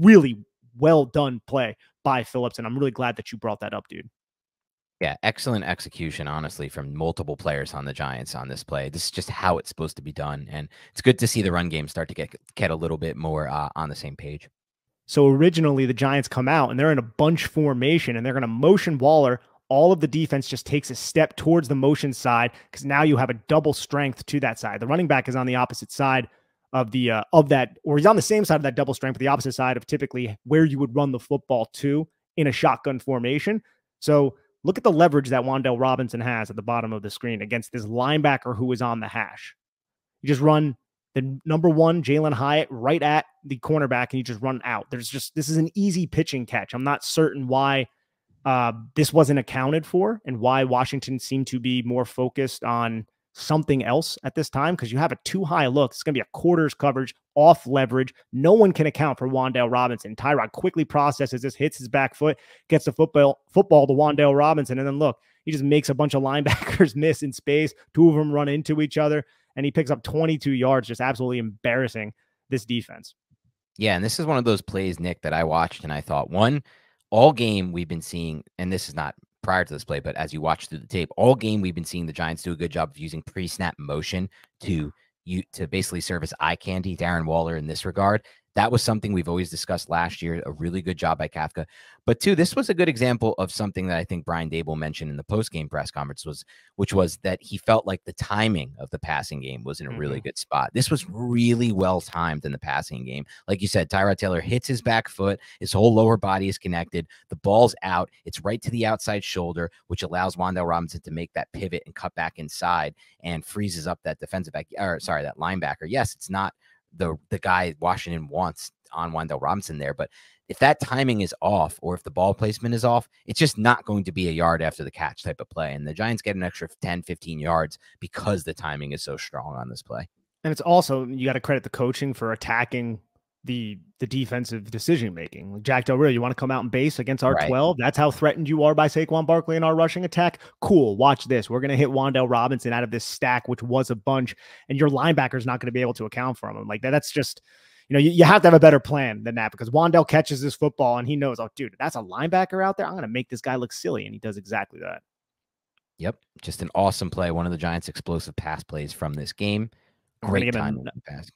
really well done play by Phillips. And I'm really glad that you brought that up, dude. Yeah, excellent execution, honestly, from multiple players on the Giants on this play. This is just how it's supposed to be done. And it's good to see the run game start to get, get a little bit more uh, on the same page. So originally, the Giants come out and they're in a bunch formation and they're going to motion Waller. All of the defense just takes a step towards the motion side because now you have a double strength to that side. The running back is on the opposite side of the uh, of that, or he's on the same side of that double strength, but the opposite side of typically where you would run the football to in a shotgun formation. So look at the leverage that Wan'Dale Robinson has at the bottom of the screen against this linebacker who is on the hash. You just run the number one Jalin Hyatt right at the cornerback, and you just run out. There's just this is an easy pitching catch. I'm not certain why uh, this wasn't accounted for and why Washington seemed to be more focused on something else at this time because you have a too high look. It's going to be a quarters coverage off leverage. No one can account for Wan'Dale Robinson. Tyrod quickly processes this, hits his back foot, gets the football football to Wan'Dale Robinson, and then look, he just makes a bunch of linebackers miss in space. Two of them run into each other and he picks up 22 yards, just absolutely embarrassing this defense. Yeah, and this is one of those plays, Nick, that I watched and I thought one, all game we've been seeing, and this is not prior to this play, but as you watch through the tape, all game we've been seeing the Giants do a good job of using pre-snap motion to you to basically serve as eye candy. Darren Waller in this regard, that was something we've always discussed last year. A really good job by Kafka. But two, this was a good example of something that I think Brian Daboll mentioned in the post-game press conference was, which was that he felt like the timing of the passing game was in a mm-hmm. really good spot. This was really well timed in the passing game. Like you said, Tyrod Taylor hits his back foot, his whole lower body is connected, the ball's out, it's right to the outside shoulder, which allows Wan'Dale Robinson to make that pivot and cut back inside and freezes up that defensive back, or sorry, that linebacker. Yes, it's not the the guy Washington wants on Wan'Dale Robinson there. But if that timing is off or if the ball placement is off, it's just not going to be a yard after the catch type of play. And the Giants get an extra 10, 15 yards because the timing is so strong on this play. And it's also you got to credit the coaching for attacking the the defensive decision making. Like Jack Del Rio, you want to come out and base against our right. 12? That's how threatened you are by Saquon Barkley in our rushing attack. Cool. Watch this. We're going to hit Wan'Dale Robinson out of this stack, which was a bunch, and your linebacker's not going to be able to account for him. Like that, that's just, you know, you, you have to have a better plan than that because Wan'Dale catches this football and he knows, oh, dude, that's a linebacker out there. I'm going to make this guy look silly. And he does exactly that. Yep. Just an awesome play. One of the Giants' explosive pass plays from this game. Great we're time.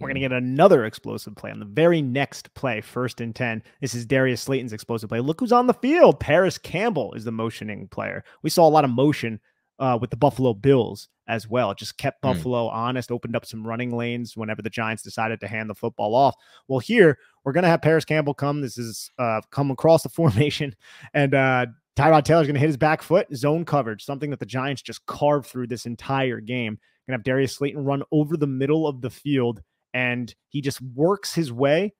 we're going to get another explosive play on the very next play, first and 10. This is Darius Slayton's explosive play. Look who's on the field. Parris Campbell is the motioning player. We saw a lot of motion uh, with the Buffalo Bills as well. It just kept hmm. Buffalo mm. honest, opened up some running lanes whenever the Giants decided to hand the football off. Well, here we're going to have Parris Campbell come. This is uh, come across the formation, and uh, Tyrod Taylor's going to hit his back foot, zone coverage, something that the Giants just carved through this entire game gonna have Darius Slayton run over the middle of the field, and he just works his way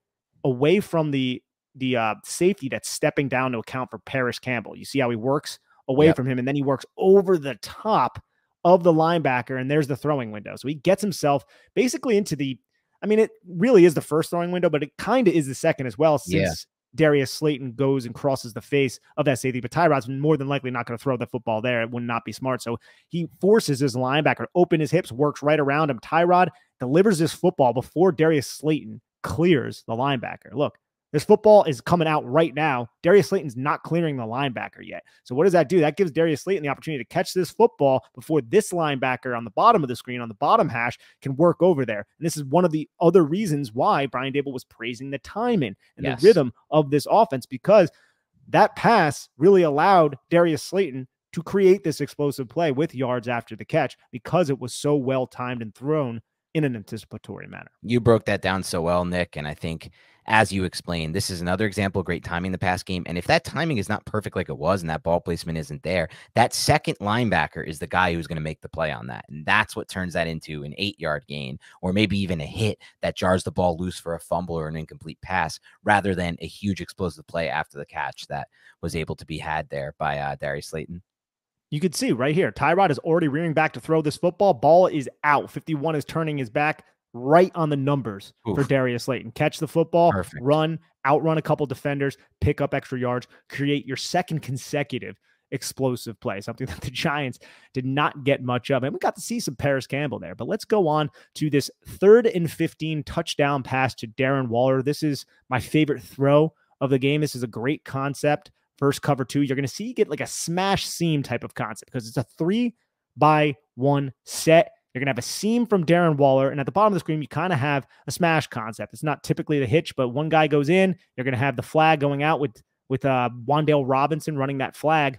away from the the uh, safety that's stepping down to account for Parris Campbell. You see how he works away yep. from him, and then he works over the top of the linebacker, and there's the throwing window. So he gets himself basically into the. I mean, it really is the first throwing window, but it kind of is the second as well, since. Darius Slayton goes and crosses the face of that safety, but Tyrod's more than likely not going to throw the football there. It would not be smart. So he forces his linebacker to open his hips, works right around him. Tyrod delivers this football before Darius Slayton clears the linebacker. Look, this football is coming out right now. Darius Slayton's not clearing the linebacker yet. So what does that do? That gives Darius Slayton the opportunity to catch this football before this linebacker on the bottom of the screen, on the bottom hash, can work over there. And this is one of the other reasons why Brian Daboll was praising the timing and yes. the rhythm of this offense because that pass really allowed Darius Slayton to create this explosive play with yards after the catch because it was so well timed and thrown in an anticipatory manner. You broke that down so well, Nick. And I think as you explained, this is another example of great timing in the pass game. And if that timing is not perfect like it was and that ball placement isn't there, that second linebacker is the guy who's going to make the play on that. And that's what turns that into an eight yard gain or maybe even a hit that jars the ball loose for a fumble or an incomplete pass rather than a huge explosive play after the catch that was able to be had there by uh, Darius Slayton. You can see right here, Tyrod is already rearing back to throw this football. Ball is out. 51 is turning his back right on the numbers Oof. for Darius Slayton. Catch the football, Perfect. run, outrun a couple defenders, pick up extra yards, create your second consecutive explosive play, something that the Giants did not get much of. And we got to see some Parris Campbell there. But let's go on to this third and 15 touchdown pass to Darren Waller. This is my favorite throw of the game. This is a great concept. First cover two, you're going to see you get like a smash seam type of concept because it's a three by one set. You're going to have a seam from Darren Waller. And at the bottom of the screen, you kind of have a smash concept. It's not typically the hitch, but one guy goes in. You're going to have the flag going out with, with uh, Wan'Dale Robinson running that flag.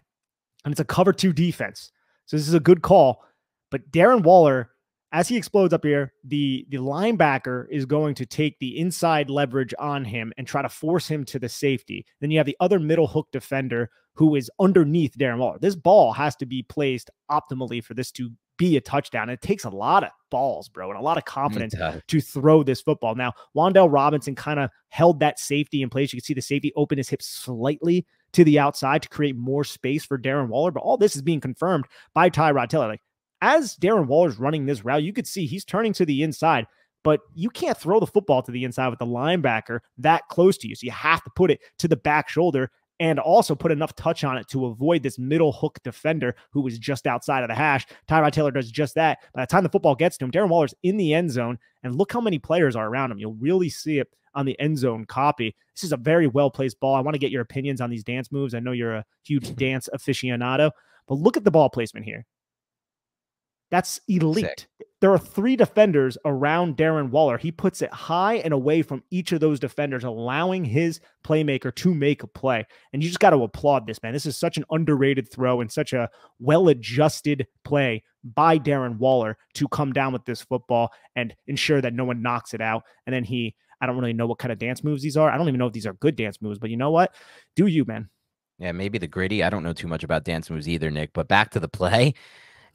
And it's a cover two defense. So this is a good call. But Darren Waller, as he explodes up here, the, the linebacker is going to take the inside leverage on him and try to force him to the safety. Then you have the other middle hook defender who is underneath Darren Waller. This ball has to be placed optimally for this to be a touchdown. It takes a lot of balls, bro, and a lot of confidence to throw this football. Now, Wan'Dale Robinson kind of held that safety in place. You can see the safety open his hips slightly to the outside to create more space for Darren Waller. But all this is being confirmed by Tyrod Taylor. Like as Darren Waller's running this route, you could see he's turning to the inside, but you can't throw the football to the inside with the linebacker that close to you. So you have to put it to the back shoulder and also put enough touch on it to avoid this middle hook defender who was just outside of the hash. Tyrod Taylor does just that. By the time the football gets to him, Darren Waller's in the end zone, and look how many players are around him. You'll really see it on the end zone copy. This is a very well placed ball. I want to get your opinions on these dance moves. I know you're a huge dance aficionado, but look at the ball placement here. That's elite. Sick. There are three defenders around Darren Waller. He puts it high and away from each of those defenders, allowing his playmaker to make a play. And you just got to applaud this, man. This is such an underrated throw and such a well adjusted play by Darren Waller to come down with this football and ensure that no one knocks it out. And then he, I don't really know what kind of dance moves these are. I don't even know if these are good dance moves, but you know what? Do you, man? Yeah, maybe the gritty. I don't know too much about dance moves either, Nick. But back to the play,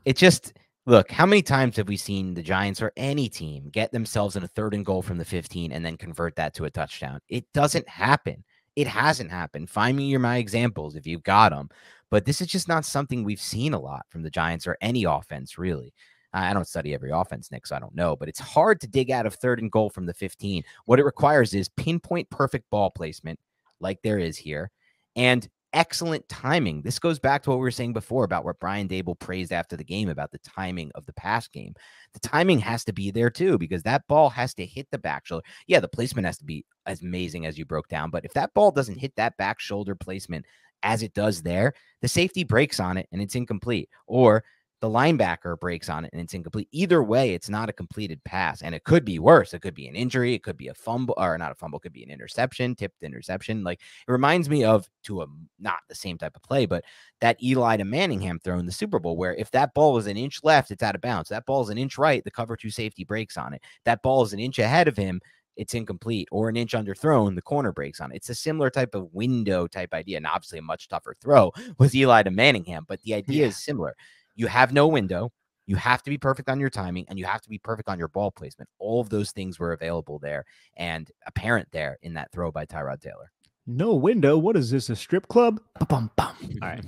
it just Look, how many times have we seen the Giants or any team get themselves in a third and goal from the 15 and then convert that to a touchdown? It doesn't happen. It hasn't happened. Find me your my examples if you've got them. But this is just not something we've seen a lot from the Giants or any offense, really. I don't study every offense, Nick, so I don't know, but it's hard to dig out of third and goal from the 15. What it requires is pinpoint perfect ball placement, like there is here, and excellent timing. This goes back to what we were saying before about what Brian Daboll praised after the game about the timing of the pass game. The timing has to be there too, because that ball has to hit the back shoulder. Yeah, the placement has to be as amazing as you broke down, but if that ball doesn't hit that back shoulder placement as it does there, the safety breaks on it and it's incomplete. Or the linebacker breaks on it and it's incomplete. Either way, it's not a completed pass. And it could be worse. It could be an injury. It could be a fumble or not a fumble, It could be an interception, tipped interception. Like it reminds me of to a not the same type of play, but that Eli to Manningham throw in the Super Bowl, where if that ball was an inch left, it's out of bounds. That ball is an inch right, the cover two safety breaks on it. That ball is an inch ahead of him, it's incomplete or an inch underthrown, the corner breaks on it. It's a similar type of window type idea, and obviously a much tougher throw with Eli to Manningham, but the idea yeah. is similar. You have no window. You have to be perfect on your timing and you have to be perfect on your ball placement. All of those things were available there and apparent there in that throw by Tyrod Taylor. No window. What is this? A strip club? Bum, bum. All right.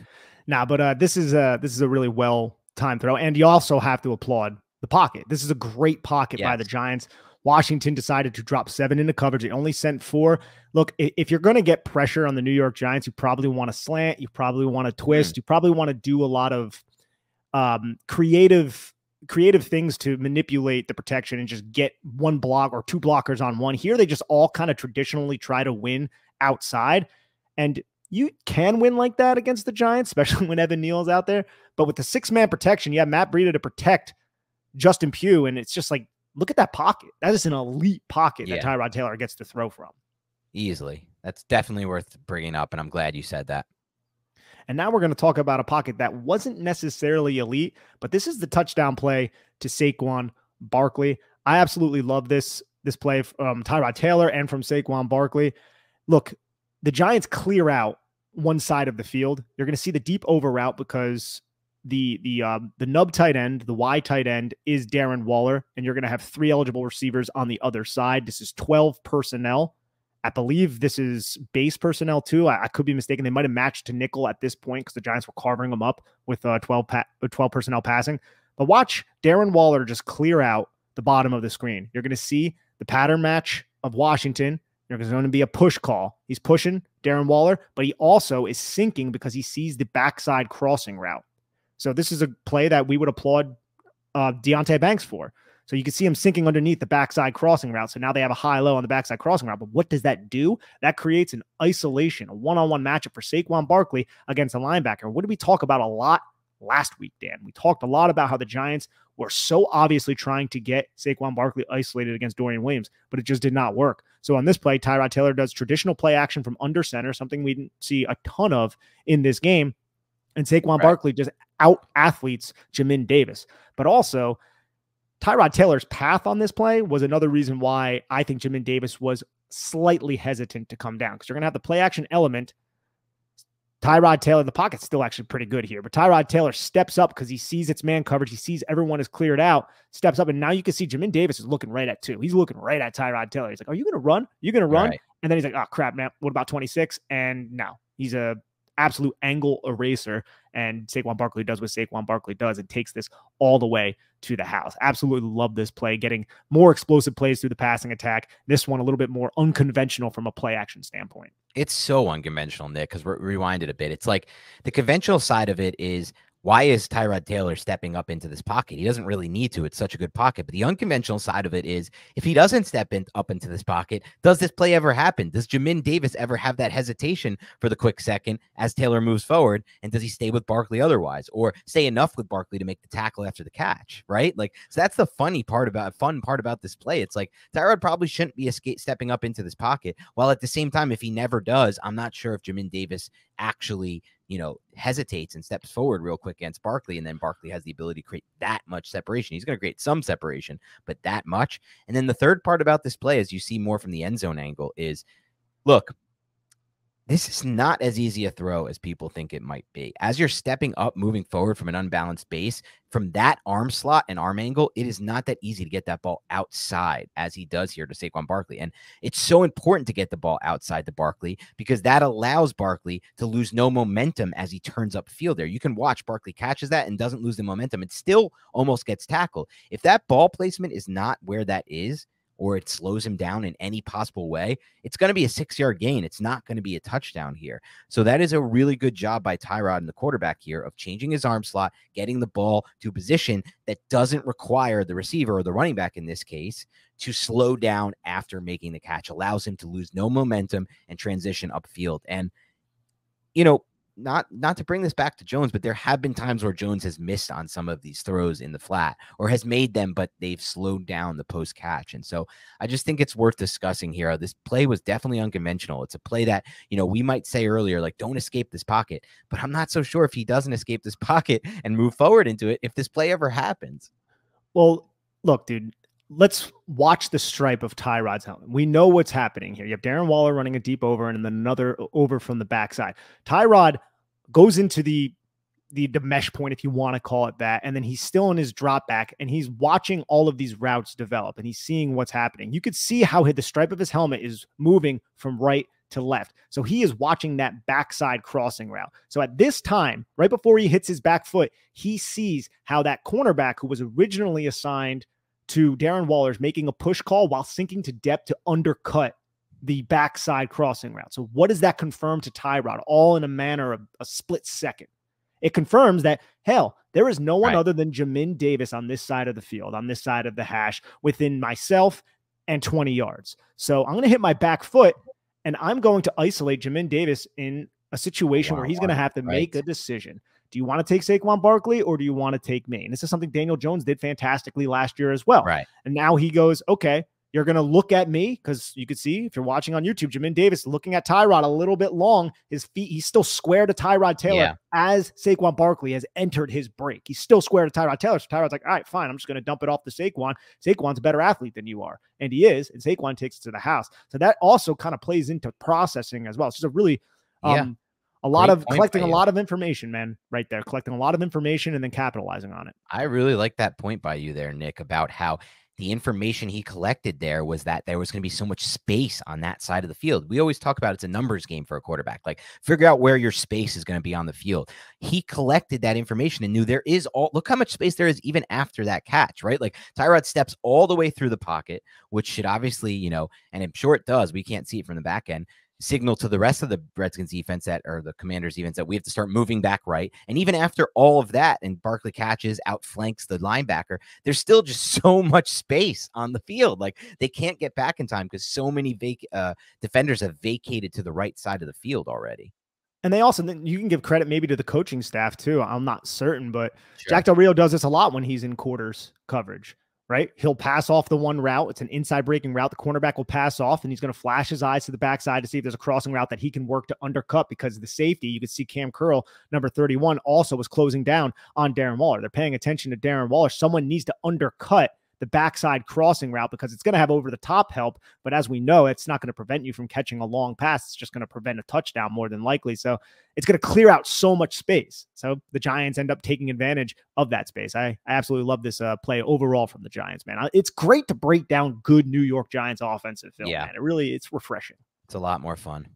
Now, but uh, this is a this is a really well timed throw, and you also have to applaud the pocket. This is a great pocket yes. by the Giants. Washington decided to drop seven into coverage. They only sent four. Look, if you're going to get pressure on the New York Giants, you probably want to slant. You probably want to twist. Mm. You probably want to do a lot of um, creative creative things to manipulate the protection and just get one block or two blockers on one. Here they just all kind of traditionally try to win outside. And you can win like that against the Giants, especially when Evan Neal's out there. But with the six man protection, you have Matt Breida to protect Justin Pugh. And it's just like, look at that pocket. That is an elite pocket yeah. that Tyrod Taylor gets to throw from. Easily. That's definitely worth bringing up. And I'm glad you said that. And now we're going to talk about a pocket that wasn't necessarily elite, but this is the touchdown play to Saquon Barkley. I absolutely love this this play from Tyrod Taylor and from Saquon Barkley. Look, the Giants clear out one side of the field. You're going to see the deep over route because the the um, the nub tight end, the Y tight end is Darren Waller, and you're going to have three eligible receivers on the other side. This is 12 personnel. I believe this is base personnel too. I, I could be mistaken. They might have matched to nickel at this point because the Giants were carving them up with uh, 12, pa- uh, 12 personnel passing. But watch Darren Waller just clear out the bottom of the screen. You're going to see the pattern match of Washington. There's going to be a push call. He's pushing Darren Waller, but he also is sinking because he sees the backside crossing route. So this is a play that we would applaud uh, Deonte Banks for. So you can see him sinking underneath the backside crossing route. So now they have a high low on the backside crossing route. But what does that do? That creates an isolation, a one on one matchup for Saquon Barkley against a linebacker. What did we talk about a lot last week, Dan? We talked a lot about how the Giants were so obviously trying to get Saquon Barkley isolated against Dorian Williams, but it just did not work. So on this play, Tyrod Taylor does traditional play action from under center, something we didn't see a ton of in this game. And Saquon right. Barkley just out athletes Jamin Davis. But also, Tyrod Taylor's path on this play was another reason why I think Jamin Davis was slightly hesitant to come down because you're going to have the play action element. Tyrod Taylor, the pocket's still actually pretty good here, but Tyrod Taylor steps up because he sees it's man coverage. He sees everyone is cleared out, steps up, and now you can see Jamin Davis is looking right at two. He's looking right at Tyrod Taylor. He's like, Are you going to run? Are you going to run? Right. And then he's like, Oh, crap, man. What about 26? And now he's a absolute angle eraser. And Saquon Barkley does what Saquon Barkley does and takes this all the way to the house. Absolutely love this play, getting more explosive plays through the passing attack. This one a little bit more unconventional from a play action standpoint. It's so unconventional, Nick, because we're rewind it a bit. It's like the conventional side of it is why is Tyrod Taylor stepping up into this pocket? He doesn't really need to. It's such a good pocket. But the unconventional side of it is if he doesn't step in, up into this pocket, does this play ever happen? Does Jamin Davis ever have that hesitation for the quick second as Taylor moves forward? And does he stay with Barkley otherwise or stay enough with Barkley to make the tackle after the catch? Right. Like, so that's the funny part about fun part about this play. It's like Tyrod probably shouldn't be escape, stepping up into this pocket. While at the same time, if he never does, I'm not sure if Jamin Davis actually you know, hesitates and steps forward real quick against Barkley, and then Barkley has the ability to create that much separation. He's going to create some separation, but that much. And then the third part about this play, as you see more from the end zone angle, is look, this is not as easy a throw as people think it might be. As you're stepping up, moving forward from an unbalanced base, from that arm slot and arm angle, it is not that easy to get that ball outside as he does here to Saquon Barkley. And it's so important to get the ball outside to Barkley because that allows Barkley to lose no momentum as he turns up field there. You can watch Barkley catches that and doesn't lose the momentum. It still almost gets tackled. If that ball placement is not where that is, or it slows him down in any possible way, it's going to be a six yard gain. It's not going to be a touchdown here. So that is a really good job by Tyrod and the quarterback here of changing his arm slot, getting the ball to a position that doesn't require the receiver or the running back in this case to slow down after making the catch, allows him to lose no momentum and transition upfield. And, you know, not not to bring this back to Jones, but there have been times where Jones has missed on some of these throws in the flat or has made them, but they've slowed down the post catch. And so I just think it's worth discussing here. This play was definitely unconventional. It's a play that, you know, we might say earlier, like, don't escape this pocket, but I'm not so sure if he doesn't escape this pocket and move forward into it if this play ever happens. Well, look, dude, let's watch the stripe of Tyrod's helmet. We know what's happening here. You have Darren Waller running a deep over and then another over from the backside. Tyrod goes into the the, the mesh point, if you want to call it that, and then he's still in his drop back and he's watching all of these routes develop and he's seeing what's happening. You could see how the stripe of his helmet is moving from right to left. So he is watching that backside crossing route. So at this time, right before he hits his back foot, he sees how that cornerback who was originally assigned to Darren Waller's making a push call while sinking to depth to undercut the backside crossing route. So, what does that confirm to Tyrod? All in a manner of a split second. It confirms that, hell, there is no one right. other than Jamin Davis on this side of the field, on this side of the hash, within myself and 20 yards. So, I'm going to hit my back foot and I'm going to isolate Jamin Davis in a situation wow, where he's going to have to right. make a decision. Do you want to take Saquon Barkley or do you want to take me? And this is something Daniel Jones did fantastically last year as well. Right. And now he goes, okay, you're going to look at me because you could see if you're watching on YouTube, Jamin Davis looking at Tyrod a little bit long. His feet, he's still square to Tyrod Taylor yeah. as Saquon Barkley has entered his break. He's still square to Tyrod Taylor. So Tyrod's like, all right, fine. I'm just going to dump it off to Saquon. Saquon's a better athlete than you are. And he is. And Saquon takes it to the house. So that also kind of plays into processing as well. It's just a really, um, yeah a lot Great of collecting a lot of information, man, right there, collecting a lot of information and then capitalizing on it. I really like that point by you there, Nick, about how the information he collected there was that there was going to be so much space on that side of the field. We always talk about it's a numbers game for a quarterback. Like figure out where your space is going to be on the field. He collected that information and knew there is all look how much space there is even after that catch, right? Like Tyrod steps all the way through the pocket, which should obviously, you know, and I'm sure it does. We can't see it from the back end signal to the rest of the Redskins defense that or the Commanders defense that we have to start moving back right. And even after all of that, and Barkley catches, outflanks the linebacker, there's still just so much space on the field. Like they can't get back in time because so many vac- uh, defenders have vacated to the right side of the field already. And they also, you can give credit maybe to the coaching staff too. I'm not certain, but sure. Jack Del Rio does this a lot when he's in quarters coverage right? He'll pass off the one route. It's an inside breaking route. The cornerback will pass off and he's going to flash his eyes to the backside to see if there's a crossing route that he can work to undercut because the safety, you could see Cam Curl, number 31, also was closing down on Darren Waller. They're paying attention to Darren Waller. Someone needs to undercut the backside crossing route because it's going to have over the top help. But as we know, it's not going to prevent you from catching a long pass. It's just going to prevent a touchdown more than likely. So it's going to clear out so much space. So the Giants end up taking advantage of that space. I, I absolutely love this uh, play overall from the Giants, man. It's great to break down good New York Giants offensive film, yeah. man. It really, it's refreshing. It's a lot more fun.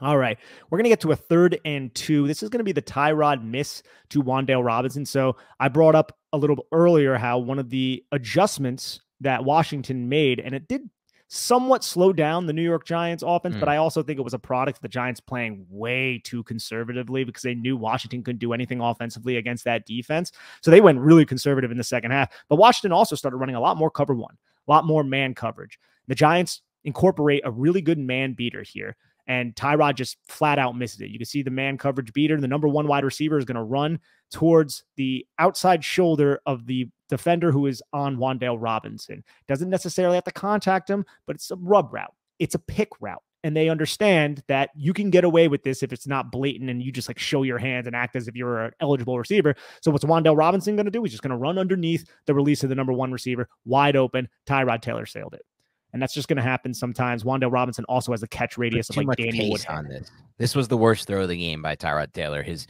All right. We're going to get to a third and two. This is going to be the Tyrod miss to Wan'Dale Robinson. So I brought up a little earlier how one of the adjustments that Washington made, and it did somewhat slow down the New York Giants offense, mm. but I also think it was a product of the Giants playing way too conservatively because they knew Washington couldn't do anything offensively against that defense. So they went really conservative in the second half. But Washington also started running a lot more cover one, a lot more man coverage. The Giants incorporate a really good man beater here and Tyrod just flat out misses it. You can see the man coverage beater. The number one wide receiver is going to run towards the outside shoulder of the defender who is on Wan'Dale Robinson. Doesn't necessarily have to contact him, but it's a rub route. It's a pick route. And they understand that you can get away with this if it's not blatant and you just like show your hands and act as if you're an eligible receiver. So what's Wan'Dale Robinson going to do? He's just going to run underneath the release of the number one receiver, wide open. Tyrod Taylor sailed it and that's just going to happen sometimes. Wan'Dale Robinson also has a catch radius of like Daniel Wood. on this. This was the worst throw of the game by Tyrod Taylor. His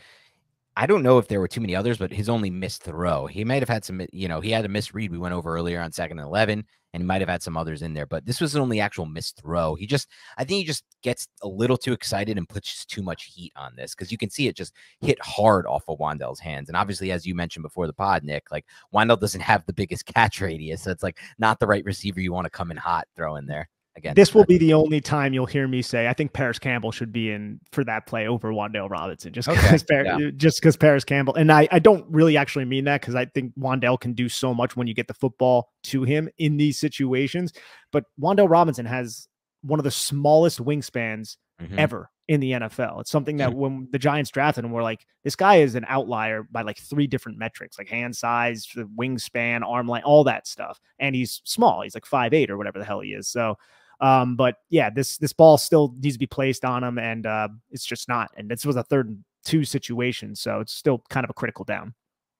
I don't know if there were too many others, but his only missed throw. He might have had some, you know, he had a misread. We went over earlier on second and 11, and he might have had some others in there, but this was the only actual missed throw. He just, I think he just gets a little too excited and puts just too much heat on this because you can see it just hit hard off of Wan'Dale's hands. And obviously, as you mentioned before the pod, Nick, like Wan'Dale doesn't have the biggest catch radius. So it's like not the right receiver you want to come in hot throw in there. Again, this will be the only time you'll hear me say I think Parris Campbell should be in for that play over Wan'Dale Robinson, just because okay, yeah. just because Parris Campbell and I I don't really actually mean that because I think Wan'Dale can do so much when you get the football to him in these situations, but Wan'Dale Robinson has one of the smallest wingspans mm-hmm. ever in the NFL. It's something that when the Giants drafted him, we're like, this guy is an outlier by like three different metrics, like hand size, the wingspan, arm length, all that stuff. And he's small. He's like five eight or whatever the hell he is. So um, but yeah, this this ball still needs to be placed on him, and uh, it's just not. And this was a third and two situation, so it's still kind of a critical down.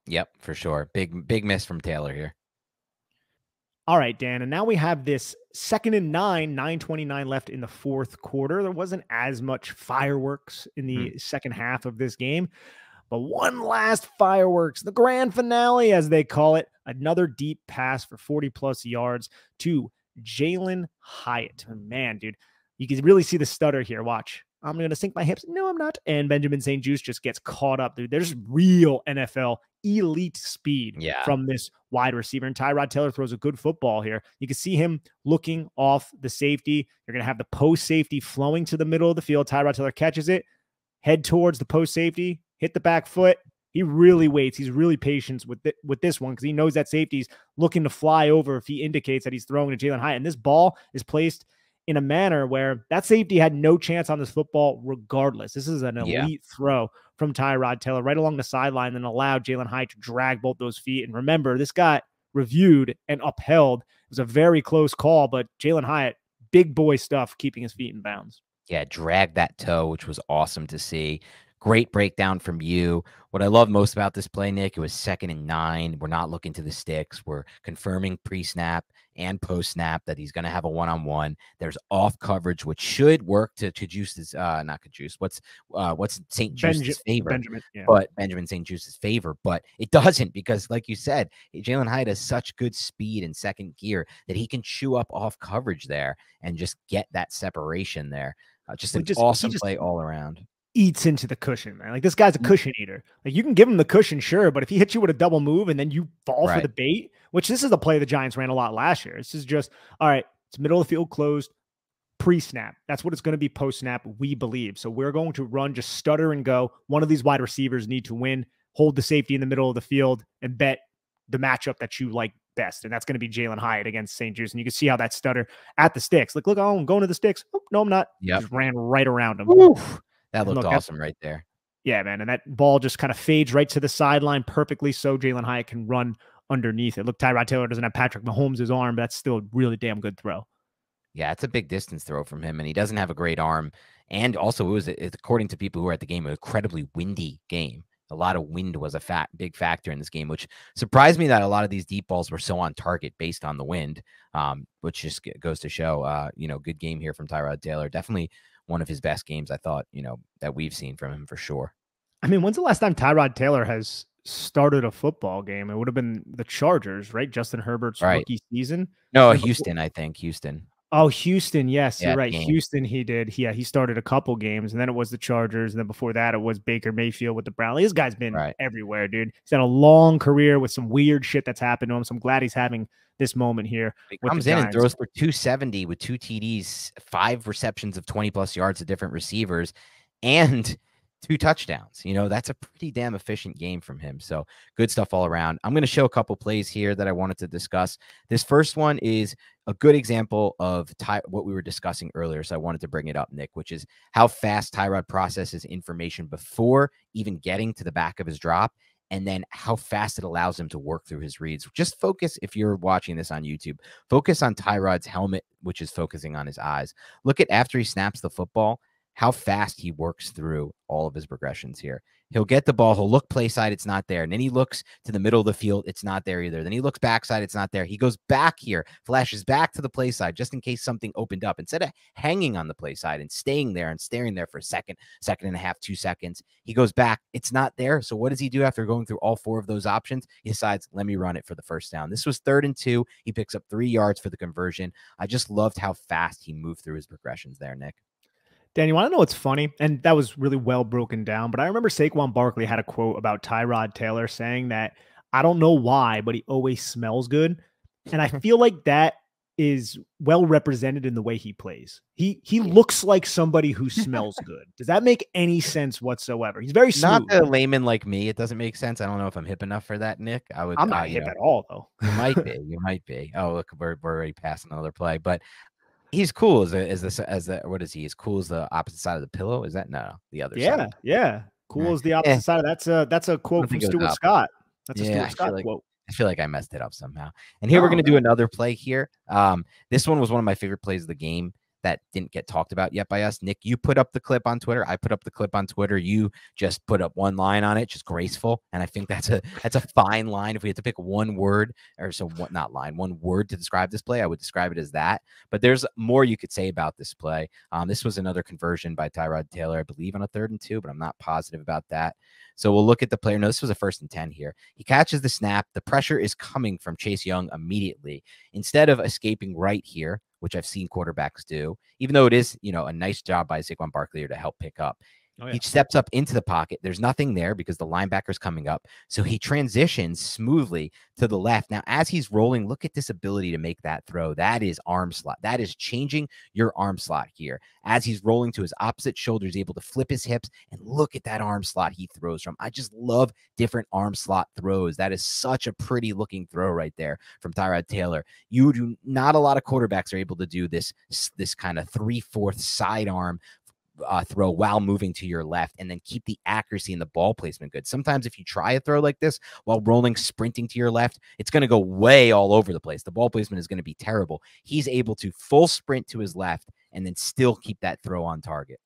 Yep, for sure. Big big miss from Taylor here. All right, Dan, and now we have this second and nine, nine twenty nine left in the fourth quarter. There wasn't as much fireworks in the hmm. second half of this game. But one last fireworks, the grand finale, as they call it, another deep pass for 40 plus yards to Jalin Hyatt. Oh, man, dude, you can really see the stutter here. Watch. I'm going to sink my hips. No, I'm not. And Benjamin St. Juste just gets caught up, dude. There's real NFL elite speed yeah. from this wide receiver. And Tyrod Taylor throws a good football here. You can see him looking off the safety. You're going to have the post safety flowing to the middle of the field. Tyrod Taylor catches it, head towards the post safety, hit the back foot, he really waits. He's really patient with th- with this one because he knows that safety's looking to fly over if he indicates that he's throwing to Jalin Hyatt. And this ball is placed in a manner where that safety had no chance on this football regardless. This is an elite yeah. throw from Tyrod Taylor right along the sideline and allowed Jalin Hyatt to drag both those feet. And remember, this got reviewed and upheld. It was a very close call, but Jalin Hyatt, big boy stuff, keeping his feet in bounds. Yeah, drag that toe, which was awesome to see. Great breakdown from you. What I love most about this play, Nick, it was second and nine. We're not looking to the sticks. We're confirming pre snap and post snap that he's going to have a one on one. There's off coverage, which should work to Cajuste's, uh, not Cajuste. What's, uh, what's St. Juste's favor? Benjamin, yeah. But Benjamin St. Juste's favor, but it doesn't because, like you said, Jalin Hyatt has such good speed in second gear that he can chew up off coverage there and just get that separation there. Uh, just an just, awesome just, play all around eats into the cushion, man. Like this guy's a mm. cushion eater. Like you can give him the cushion, sure, but if he hits you with a double move and then you fall right. for the bait, which this is a play the Giants ran a lot last year. This is just all right. It's middle of the field closed, pre-snap. That's what it's going to be post-snap. We believe. So we're going to run, just stutter and go. One of these wide receivers need to win. Hold the safety in the middle of the field and bet the matchup that you like best, and that's going to be Jalin Hyatt against St-Juste. And you can see how that stutter at the sticks. Like, look, oh, I'm going to the sticks. Oh, no, I'm not. Yeah, ran right around him. Oof. That looked look, awesome right there. Yeah, man. And that ball just kind of fades right to the sideline perfectly so Jalin Hyatt can run underneath it. Look, Tyrod Taylor doesn't have Patrick Mahomes' arm, but that's still a really damn good throw. Yeah, it's a big distance throw from him, and he doesn't have a great arm. And also, it was, according to people who were at the game, an incredibly windy game. A lot of wind was a fat, big factor in this game, which surprised me that a lot of these deep balls were so on target based on the wind, um, which just goes to show, uh, you know, good game here from Tyrod Taylor. Definitely one of his best games, I thought, you know, that we've seen from him for sure. I mean, when's the last time Tyrod Taylor has started a football game? It would have been the Chargers, right? Justin Herbert's right. rookie season. No, Houston, I think. Houston. Oh, Houston. Yes, yeah, you're right. Game. Houston, he did. Yeah, he started a couple games, and then it was the Chargers, and then before that, it was Baker Mayfield with the Browns. This guy's been right. everywhere, dude. He's had a long career with some weird shit that's happened to him. So I'm glad he's having this moment here. He comes in and throws for 270 with two TDs, five receptions of 20 plus yards to different receivers, and two touchdowns. You know, that's a pretty damn efficient game from him. So good stuff all around. I'm going to show a couple plays here that I wanted to discuss. This first one is a good example of Ty- what we were discussing earlier. So I wanted to bring it up, Nick, which is how fast Tyrod processes information before even getting to the back of his drop. And then how fast it allows him to work through his reads. Just focus, if you're watching this on YouTube, focus on Tyrod's helmet, which is focusing on his eyes. Look at after he snaps the football, how fast he works through all of his progressions here. He'll get the ball, he'll look play side, it's not there. And then he looks to the middle of the field, it's not there either. Then he looks backside, it's not there. He goes back here, flashes back to the play side just in case something opened up. Instead of hanging on the play side and staying there and staring there for a second, second and a half, two seconds, he goes back, it's not there. So what does he do after going through all four of those options? He decides, let me run it for the first down. This was third and two. He picks up three yards for the conversion. I just loved how fast he moved through his progressions there, Nick. Dan, you want to know what's funny? And that was really well broken down. But I remember Saquon Barkley had a quote about Tyrod Taylor saying that I don't know why, but he always smells good. And I feel like that is well represented in the way he plays. He he looks like somebody who smells good. Does that make any sense whatsoever? He's very smooth. Not a layman like me. It doesn't make sense. I don't know if I'm hip enough for that, Nick. I would. I'm not uh, hip know, at all, though. you might be. You might be. Oh, look, we're, we're already passing another play. But he's cool as a, as this as the what is he? As cool as the opposite side of the pillow? Is that no the other? Yeah, side? yeah. Cool as the opposite eh. side. That's a that's a quote from Stuart Scott. That's a yeah, Stuart Scott like, quote. I feel like I messed it up somehow. And here oh, we're gonna do another play here. Um, this one was one of my favorite plays of the game that didn't get talked about yet by us. Nick, you put up the clip on Twitter. I put up the clip on Twitter. You just put up one line on it, just graceful. And I think that's a that's a fine line. If we had to pick one word or so what not line, one word to describe this play, I would describe it as that. But there's more you could say about this play. Um, this was another conversion by Tyrod Taylor, I believe, on a third and two, but I'm not positive about that. So we'll look at the player. No, this was a first and 10 here. He catches the snap. The pressure is coming from Chase Young immediately. Instead of escaping right here, which I've seen quarterbacks do, even though it is, you know, a nice job by Saquon Barkley to help pick up. Oh, yeah. He steps up into the pocket. There's nothing there because the linebacker's coming up. So he transitions smoothly to the left. Now, as he's rolling, look at this ability to make that throw. That is arm slot. That is changing your arm slot here. As he's rolling to his opposite shoulder, he's able to flip his hips and look at that arm slot he throws from. I just love different arm slot throws. That is such a pretty looking throw right there from Tyrod Taylor. You do not a lot of quarterbacks are able to do this, this kind of three fourth sidearm uh, throw while moving to your left and then keep the accuracy and the ball placement good. Sometimes if you try a throw like this while rolling, sprinting to your left, it's going to go way all over the place. The ball placement is going to be terrible. He's able to full sprint to his left and then still keep that throw on target.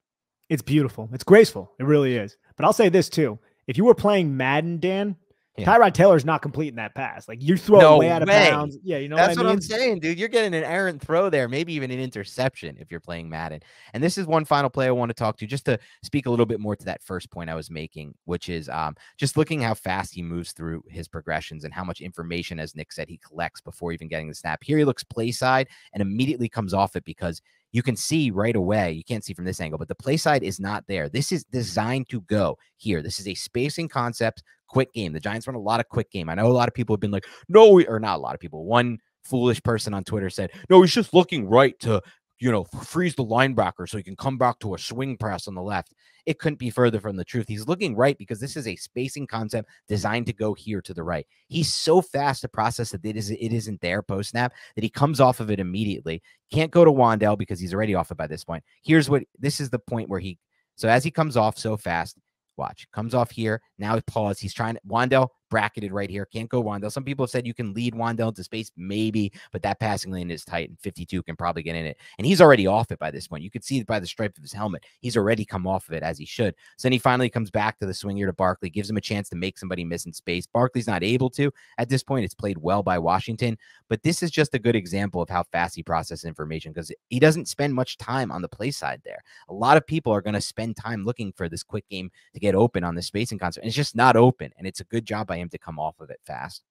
It's beautiful. It's graceful. It really is. But I'll say this too. If you were playing Madden, Dan, yeah. Tyrod Taylor's not completing that pass. Like you throw no way out of bounds. Yeah, you know that's what, I mean? am saying, dude. You're getting an errant throw there, maybe even an interception if you're playing Madden. And this is one final play I want to talk to, just to speak a little bit more to that first point I was making, which is um, just looking how fast he moves through his progressions and how much information, as Nick said, he collects before even getting the snap. Here he looks play side and immediately comes off it because you can see right away. You can't see from this angle, but the play side is not there. This is designed to go here. This is a spacing concept, quick game. The Giants run a lot of quick game. I know a lot of people have been like, no, or not a lot of people. One foolish person on Twitter said, no, he's just looking right to you know, freeze the linebacker so he can come back to a swing press on the left. It couldn't be further from the truth. He's looking right because this is a spacing concept designed to go here to the right. He's so fast to process that it, is, it isn't there post snap that he comes off of it immediately. Can't go to Wan'Dale because he's already off it by this point. Here's what this is the point where he, so as he comes off so fast, watch, comes off here. Now he pause. He's trying, to Wan'Dale bracketed right here. Can't go Wan'Dale. Some people have said you can lead Wan'Dale into space, maybe, but that passing lane is tight and 52 can probably get in it. And he's already off it by this point. You could see by the stripe of his helmet. He's already come off of it as he should. So then he finally comes back to the swing here to Barkley, gives him a chance to make somebody miss in space. Barkley's not able to at this point. It's played well by Washington, but this is just a good example of how fast he processes information because he doesn't spend much time on the play side there. A lot of people are going to spend time looking for this quick game to get open on the spacing concept. And it's just not open. And it's a good job by him to come off of it fast.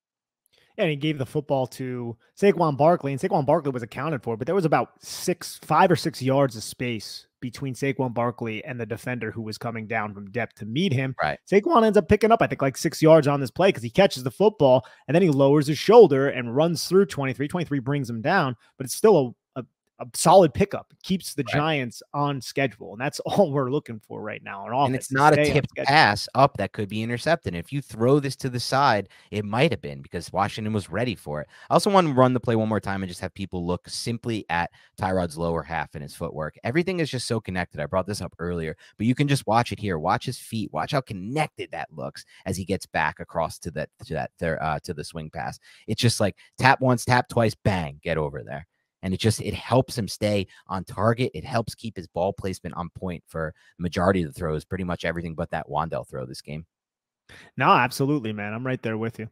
And he gave the football to Saquon Barkley, and Saquon Barkley was accounted for, but there was about six, five or six yards of space between Saquon Barkley and the defender who was coming down from depth to meet him. Right. Saquon ends up picking up, I think, like six yards on this play because he catches the football and then he lowers his shoulder and runs through 23. 23 brings him down, but it's still a solid pickup. keeps the right. Giants on schedule, and that's all we're looking for right now. and and it's not a tipped pass up that could be intercepted. And if you throw this to the side, it might have been because Washington was ready for it. I also want to run the play one more time and just have people look simply at Tyrod's lower half and his footwork. Everything is just so connected. I brought this up earlier, but you can just watch it here. Watch his feet. Watch how connected that looks as he gets back across to that to that there uh, to the swing pass. It's just like tap once, tap twice, bang, get over there and it just it helps him stay on target. It helps keep his ball placement on point for the majority of the throws, pretty much everything but that Wan'Dale throw this game. No, absolutely, man. I'm right there with you.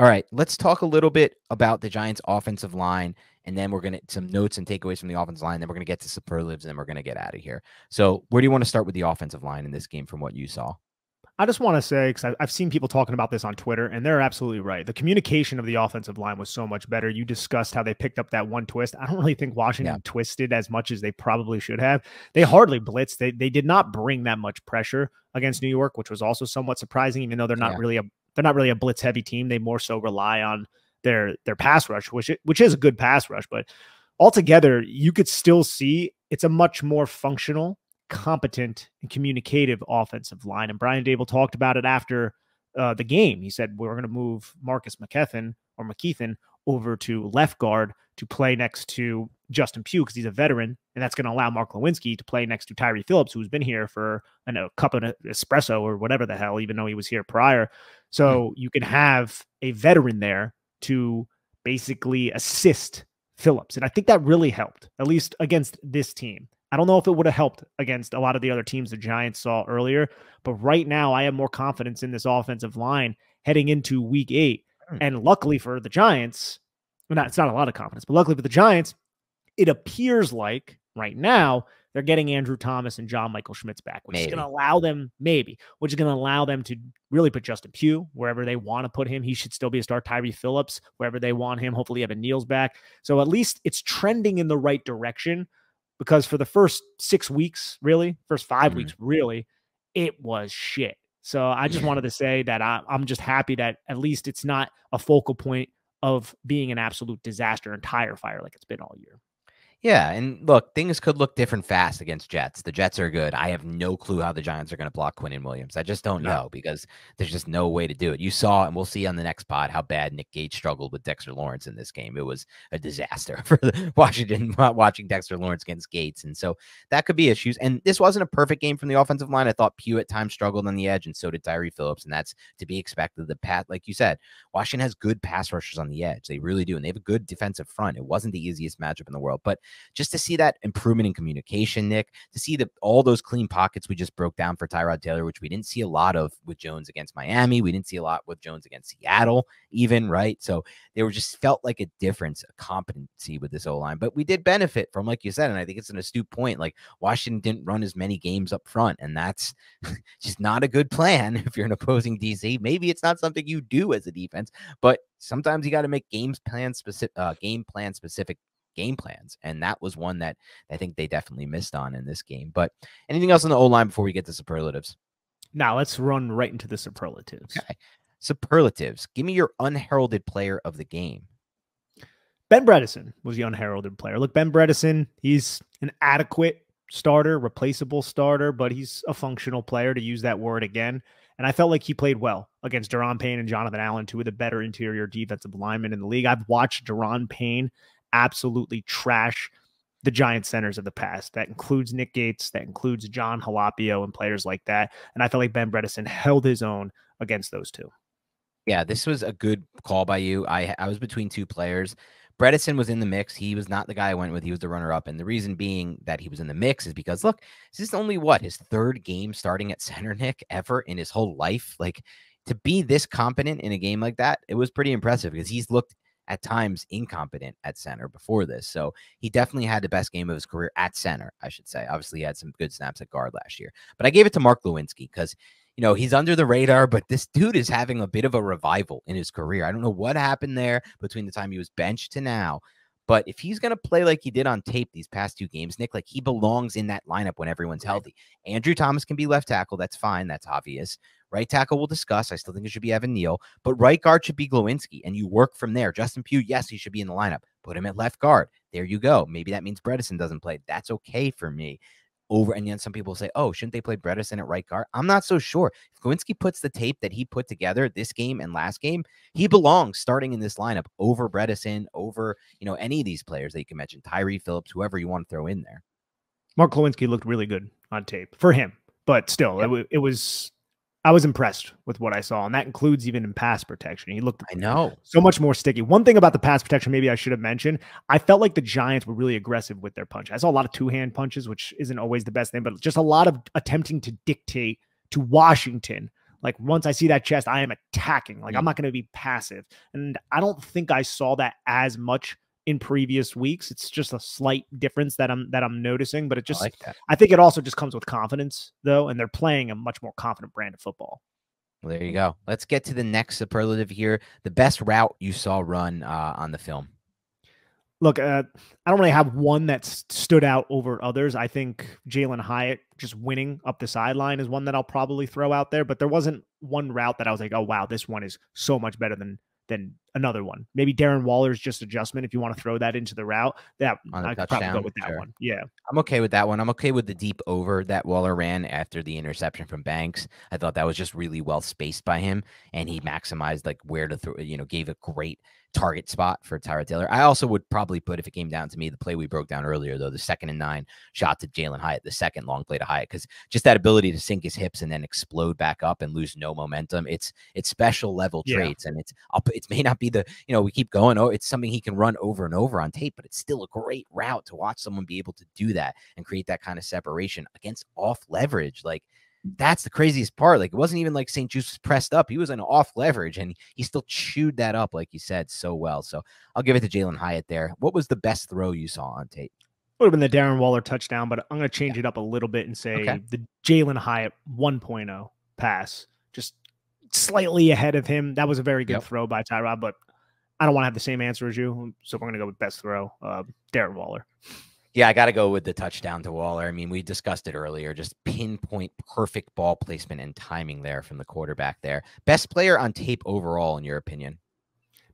All right, let's talk a little bit about the Giants' offensive line, and then we're gonna some notes and takeaways from the offensive line. Then we're gonna get to superlatives, and then we're gonna get out of here. So, where do you want to start with the offensive line in this game from what you saw? I just want to say, because I've seen people talking about this on Twitter, and they're absolutely right. The communication of the offensive line was so much better. You discussed how they picked up that one twist. I don't really think Washington yeah. twisted as much as they probably should have. They hardly blitzed. They, they did not bring that much pressure against New York, which was also somewhat surprising, even though they're not yeah. really a they're not really a blitz heavy team. They more so rely on their their pass rush, which which is a good pass rush, but altogether, you could still see it's a much more functional competent and communicative offensive line. And Brian Daboll talked about it after uh, the game. He said we're going to move Marcus McKethan or McKethan over to left guard to play next to Justin Pugh because he's a veteran, and that's going to allow Mark Glowinski to play next to Tyre Phillips, who's been here for I know, a cup of espresso or whatever the hell, even though he was here prior. So mm-hmm. you can have a veteran there to basically assist Phillips, and I think that really helped, at least against this team. I don't know if it would have helped against a lot of the other teams the Giants saw earlier, but right now I have more confidence in this offensive line heading into week eight. Mm. And luckily for the Giants, well, not, it's not a lot of confidence, but luckily for the Giants, it appears like right now they're getting Andrew Thomas and John Michael Schmitz back, which maybe. is going to allow them, maybe, which is going to allow them to really put Justin Pugh wherever they want to put him. He should still be a star. Tyre Phillips, wherever they want him. Hopefully, Evan Neal's back. So at least it's trending in the right direction because for the first six weeks, really, first 5 mm-hmm. weeks, really, it was shit. So I just wanted to say that I, I'm just happy that at least it's not a focal point of being an absolute disaster and tire fire like it's been all year. Yeah, and look, things could look different fast against Jets. The Jets are good. I have no clue how the Giants are going to block Quinnen Williams. I just don't know because there's just no way to do it. You saw, and we'll see on the next pod how bad Nick Gates struggled with Dexter Lawrence in this game. It was a disaster for the Washington watching Dexter Lawrence against Gates, and so that could be issues. And this wasn't a perfect game from the offensive line. I thought Pugh at times struggled on the edge, and so did Tyre Phillips, and that's to be expected. The path, like you said, Washington has good pass rushers on the edge. They really do, and they have a good defensive front. It wasn't the easiest matchup in the world, but just to see that improvement in communication, Nick, to see that all those clean pockets we just broke down for Tyrod Taylor, which we didn't see a lot of with Jones against Miami. We didn't see a lot with Jones against Seattle, even, right? So they were just felt like a difference, a competency with this O line. But we did benefit from, like you said, and I think it's an astute point. Like Washington didn't run as many games up front, and that's just not a good plan if you're an opposing DC. Maybe it's not something you do as a defense, but sometimes you got to make games plan specific, uh, game plan specific game plans. And that was one that I think they definitely missed on in this game. But anything else on the O line before we get to superlatives? Now let's run right into the superlatives. Okay. Superlatives. Give me your unheralded player of the game. Ben Bredeson was the unheralded player. Look, Ben Bredeson, he's an adequate starter, replaceable starter, but he's a functional player to use that word again. And I felt like he played well against Da'Ron Payne and Jonathan Allen, two of the better interior defensive linemen in the league. I've watched Da'Ron Payne absolutely trash the giant centers of the past. That includes Nick Gates, that includes Jon Halapio and players like that. And I felt like Ben Bredeson held his own against those two. Yeah, this was a good call by you. I I was between two players. Bredeson was in the mix. He was not the guy I went with. He was the runner up. And the reason being that he was in the mix is because, look, this is only what his third game starting at center, Nick, ever in his whole life. Like to be this competent in a game like that, it was pretty impressive because he's looked at times incompetent at center before this. So he definitely had the best game of his career at center, I should say. Obviously, he had some good snaps at guard last year. But I gave it to Mark Glowinski because you know, he's under the radar, but this dude is having a bit of a revival in his career. I don't know what happened there between the time he was benched to now, but if he's going to play like he did on tape these past two games, Nick, like he belongs in that lineup when everyone's healthy. Andrew Thomas can be left tackle. That's fine. That's obvious. Right tackle we'll discuss. I still think it should be Evan Neal, but right guard should be Glowinski, and you work from there. Justin Pugh, yes, he should be in the lineup. Put him at left guard. There you go. Maybe that means Bredeson doesn't play. That's okay for me over. And then some people say, oh, shouldn't they play Bredeson at right guard? I'm not so sure. If Glowinski puts the tape that he put together this game and last game, he belongs starting in this lineup over Bredeson, over, you know, any of these players that you can mention, Tyre Phillips, whoever you want to throw in there. Mark Glowinski looked really good on tape for him, but still, it, it was I was impressed with what I saw, and that includes even in pass protection. He looked, I know, so much more sticky. One thing about the pass protection, maybe I should have mentioned, I felt like the Giants were really aggressive with their punch. I saw a lot of two hand punches, which isn't always the best thing, but just a lot of attempting to dictate to Washington. Like once I see that chest, I am attacking. Like. I'm not going to be passive, and I don't think I saw that as much in previous weeks. It's just a slight difference that I'm that I'm noticing, but it just I, like I think it also just comes with confidence though, and they're playing a much more confident brand of football. Well, there you go. Let's get to the next superlative here. The best route you saw run uh, on the film. Look, uh, I don't really have one that stood out over others. I think Jalin Hyatt just winning up the sideline is one that I'll probably throw out there. But there wasn't one route that I was like, oh wow, this one is so much better than than another one. Maybe Darren Waller's just adjustment. If you want to throw that into the route, that I could probably go with that sure. one. Yeah, I'm okay with that one. I'm okay with the deep over that Waller ran after the interception from Banks. I thought that was just really well spaced by him, and he maximized like where to throw. You know, gave a great target spot for Tyrod Taylor. I also would probably put, if it came down to me, the play we broke down earlier, though, the second and nine shot to Jalin Hyatt, the second long play to Hyatt, because just that ability to sink his hips and then explode back up and lose no momentum. It's it's special level yeah. traits, and it's it may not be the you know we keep going. Oh, it's something he can run over and over on tape, but it's still a great route to watch someone be able to do that and create that kind of separation against off leverage, like that's the craziest part. Like it wasn't even like St. Juste pressed up. He was an off leverage and he still chewed that up, like you said, so well. So I'll give it to Jalin Hyatt there. What was the best throw you saw on tape? Would have been the Darren Waller touchdown, but I'm going to change yeah. it up a little bit and say okay. the Jalin Hyatt 1.0 pass, just slightly ahead of him. That was a very good yep. throw by Tyrod, but I don't want to have the same answer as you. So we're going to go with best throw, uh, Darren Waller. Yeah, I got to go with the touchdown to Waller. I mean, we discussed it earlier. Just pinpoint perfect ball placement and timing there from the quarterback there. Best player on tape overall, in your opinion?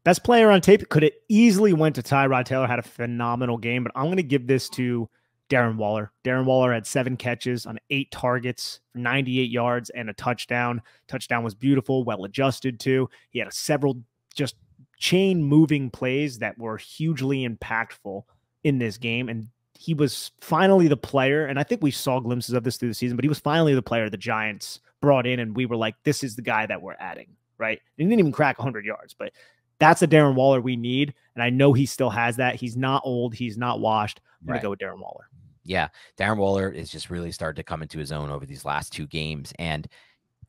Best player on tape could have easily went to Tyrod Taylor. Had a phenomenal game, but I'm going to give this to Darren Waller. Darren Waller had seven catches on eight targets, 98 yards, and a touchdown. Touchdown was beautiful, well adjusted to. He had several just chain moving plays that were hugely impactful in this game, and he was finally the player, and I think we saw glimpses of this through the season, but he was finally the player the Giants brought in, and we were like, this is the guy that we're adding, right? He didn't even crack 100 yards, but that's a Darren Waller we need, and I know he still has that. He's not old, he's not washed. I'm right. gonna go with Darren Waller. Yeah, Darren Waller is just really started to come into his own over these last two games, and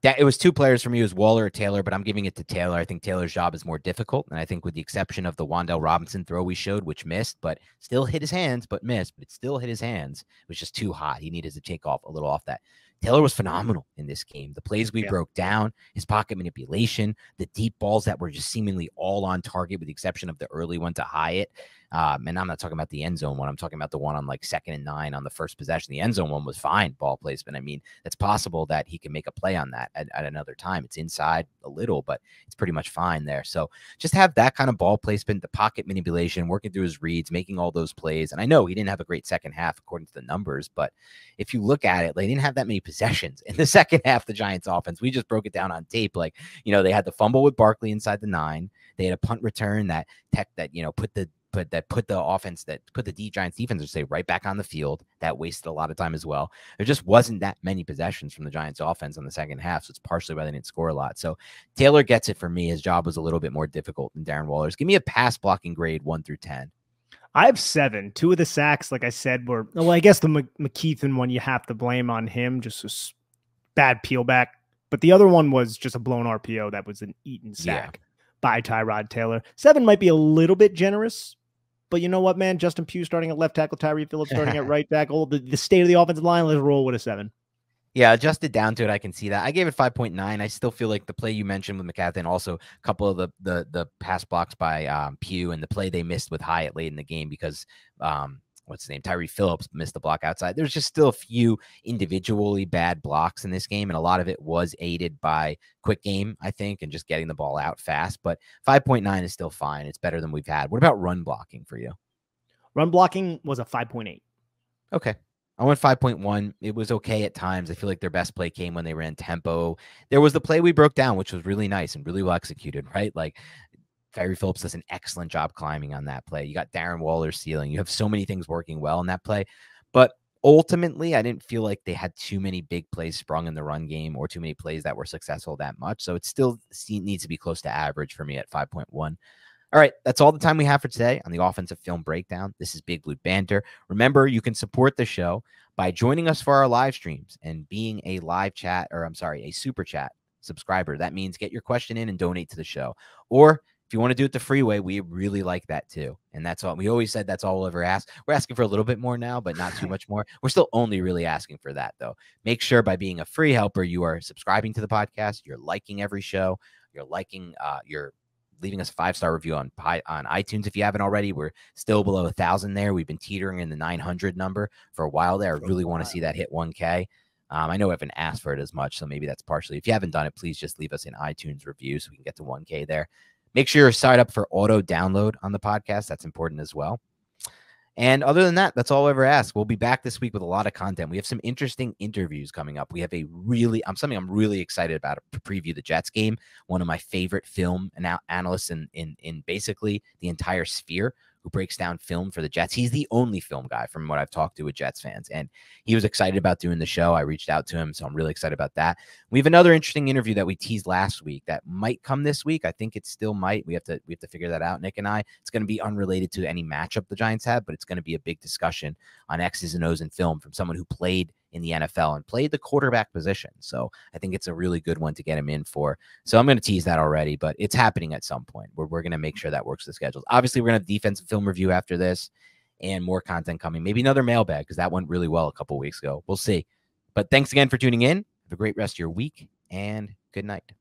that it was two players for me. It was Waller or Taylor, but I'm giving it to Taylor. I think Taylor's job is more difficult. And I think with the exception of the Wan'Dale Robinson throw we showed, which missed, but still hit his hands, but missed, but it still hit his hands. It was just too hot. He needed to take off a little off that. Taylor was phenomenal in this game. The plays we yeah. broke down, his pocket manipulation, the deep balls that were just seemingly all on target, with the exception of the early one to Hyatt. Um, and I'm not talking about the end zone one. I'm talking about the one on like second and nine on the first possession. The end zone one was fine ball placement. I mean, it's possible that he can make a play on that at, at another time. It's inside a little, but it's pretty much fine there. So just have that kind of ball placement, the pocket manipulation, working through his reads, making all those plays. And I know he didn't have a great second half according to the numbers, but if you look at it, they didn't have that many possessions in the second half. The Giants offense, we just broke it down on tape. Like, you know, they had the fumble with Barkley inside the nine. They had a punt return that tech that, you know, put the put that put the offense that put the D Giants defense say right back on the field. That wasted a lot of time as well. There just wasn't that many possessions from the Giants offense on the second half. So it's partially why they didn't score a lot. So Taylor gets it for me. His job was a little bit more difficult than Darren Waller's. Give me a pass blocking grade one through 10. I have seven. Two of the sacks, like I said, were well. I guess the McKethan one you have to blame on him, just a bad peel back. But the other one was just a blown RPO that was an eaten sack yeah. by Tyrod Taylor. Seven might be a little bit generous, but you know what, man? Justin Pugh starting at left tackle, Tyre Phillips starting at right tackle. The, the state of the offensive line. Let's roll with a seven. Yeah, adjusted down to it, I can see that. I gave it 5.9. I still feel like the play you mentioned with McCaffrey, also a couple of the the the pass blocks by um, Pugh and the play they missed with Hyatt late in the game because um, what's his name? Tyre Phillips missed the block outside. There's just still a few individually bad blocks in this game, and a lot of it was aided by quick game, I think, and just getting the ball out fast. But 5.9 is still fine. It's better than we've had. What about run blocking for you? Run blocking was a 5.8. Okay. I went 5.1. It was okay at times. I feel like their best play came when they ran tempo. There was the play we broke down, which was really nice and really well executed, right? Like Tyre Phillips does an excellent job climbing on that play. You got Darren Waller sealing. You have so many things working well in that play. But ultimately, I didn't feel like they had too many big plays sprung in the run game or too many plays that were successful that much. So it still needs to be close to average for me at 5.1. All right, that's all the time we have for today on the offensive film breakdown. This is Big Blue Banter. Remember, you can support the show by joining us for our live streams and being a live chat, or I'm sorry, a super chat subscriber. That means get your question in and donate to the show. Or if you want to do it the freeway, we really like that too. And that's all we always said that's all we'll ever ask. We're asking for a little bit more now, but not too much more. We're still only really asking for that though. Make sure by being a free helper, you are subscribing to the podcast, you're liking every show, you're liking, uh, you're leaving us a five star review on on iTunes if you haven't already. We're still below a thousand there. We've been teetering in the 900 number for a while there. I really want to see that hit 1K. Um, I know I haven't asked for it as much, so maybe that's partially. If you haven't done it, please just leave us an iTunes review so we can get to 1K there. Make sure you're signed up for auto download on the podcast. That's important as well. And other than that, that's all I ever ask. We'll be back this week with a lot of content. We have some interesting interviews coming up. We have a really, I'm something I'm really excited about to preview the Jets game. One of my favorite film analysts in in in basically the entire sphere who breaks down film for the Jets. He's the only film guy from what I've talked to with Jets fans. And he was excited about doing the show. I reached out to him. So I'm really excited about that. We have another interesting interview that we teased last week that might come this week. I think it still might. We have to we have to figure that out, Nick and I. It's going to be unrelated to any matchup the Giants have, but it's going to be a big discussion on X's and O's in film from someone who played in the NFL and played the quarterback position. So I think it's a really good one to get him in for. So I'm going to tease that already, but it's happening at some point where we're going to make sure that works the schedules. Obviously, we're going to have defensive film review after this and more content coming. Maybe another mailbag because that went really well a couple weeks ago. We'll see. But thanks again for tuning in. Have a great rest of your week and good night.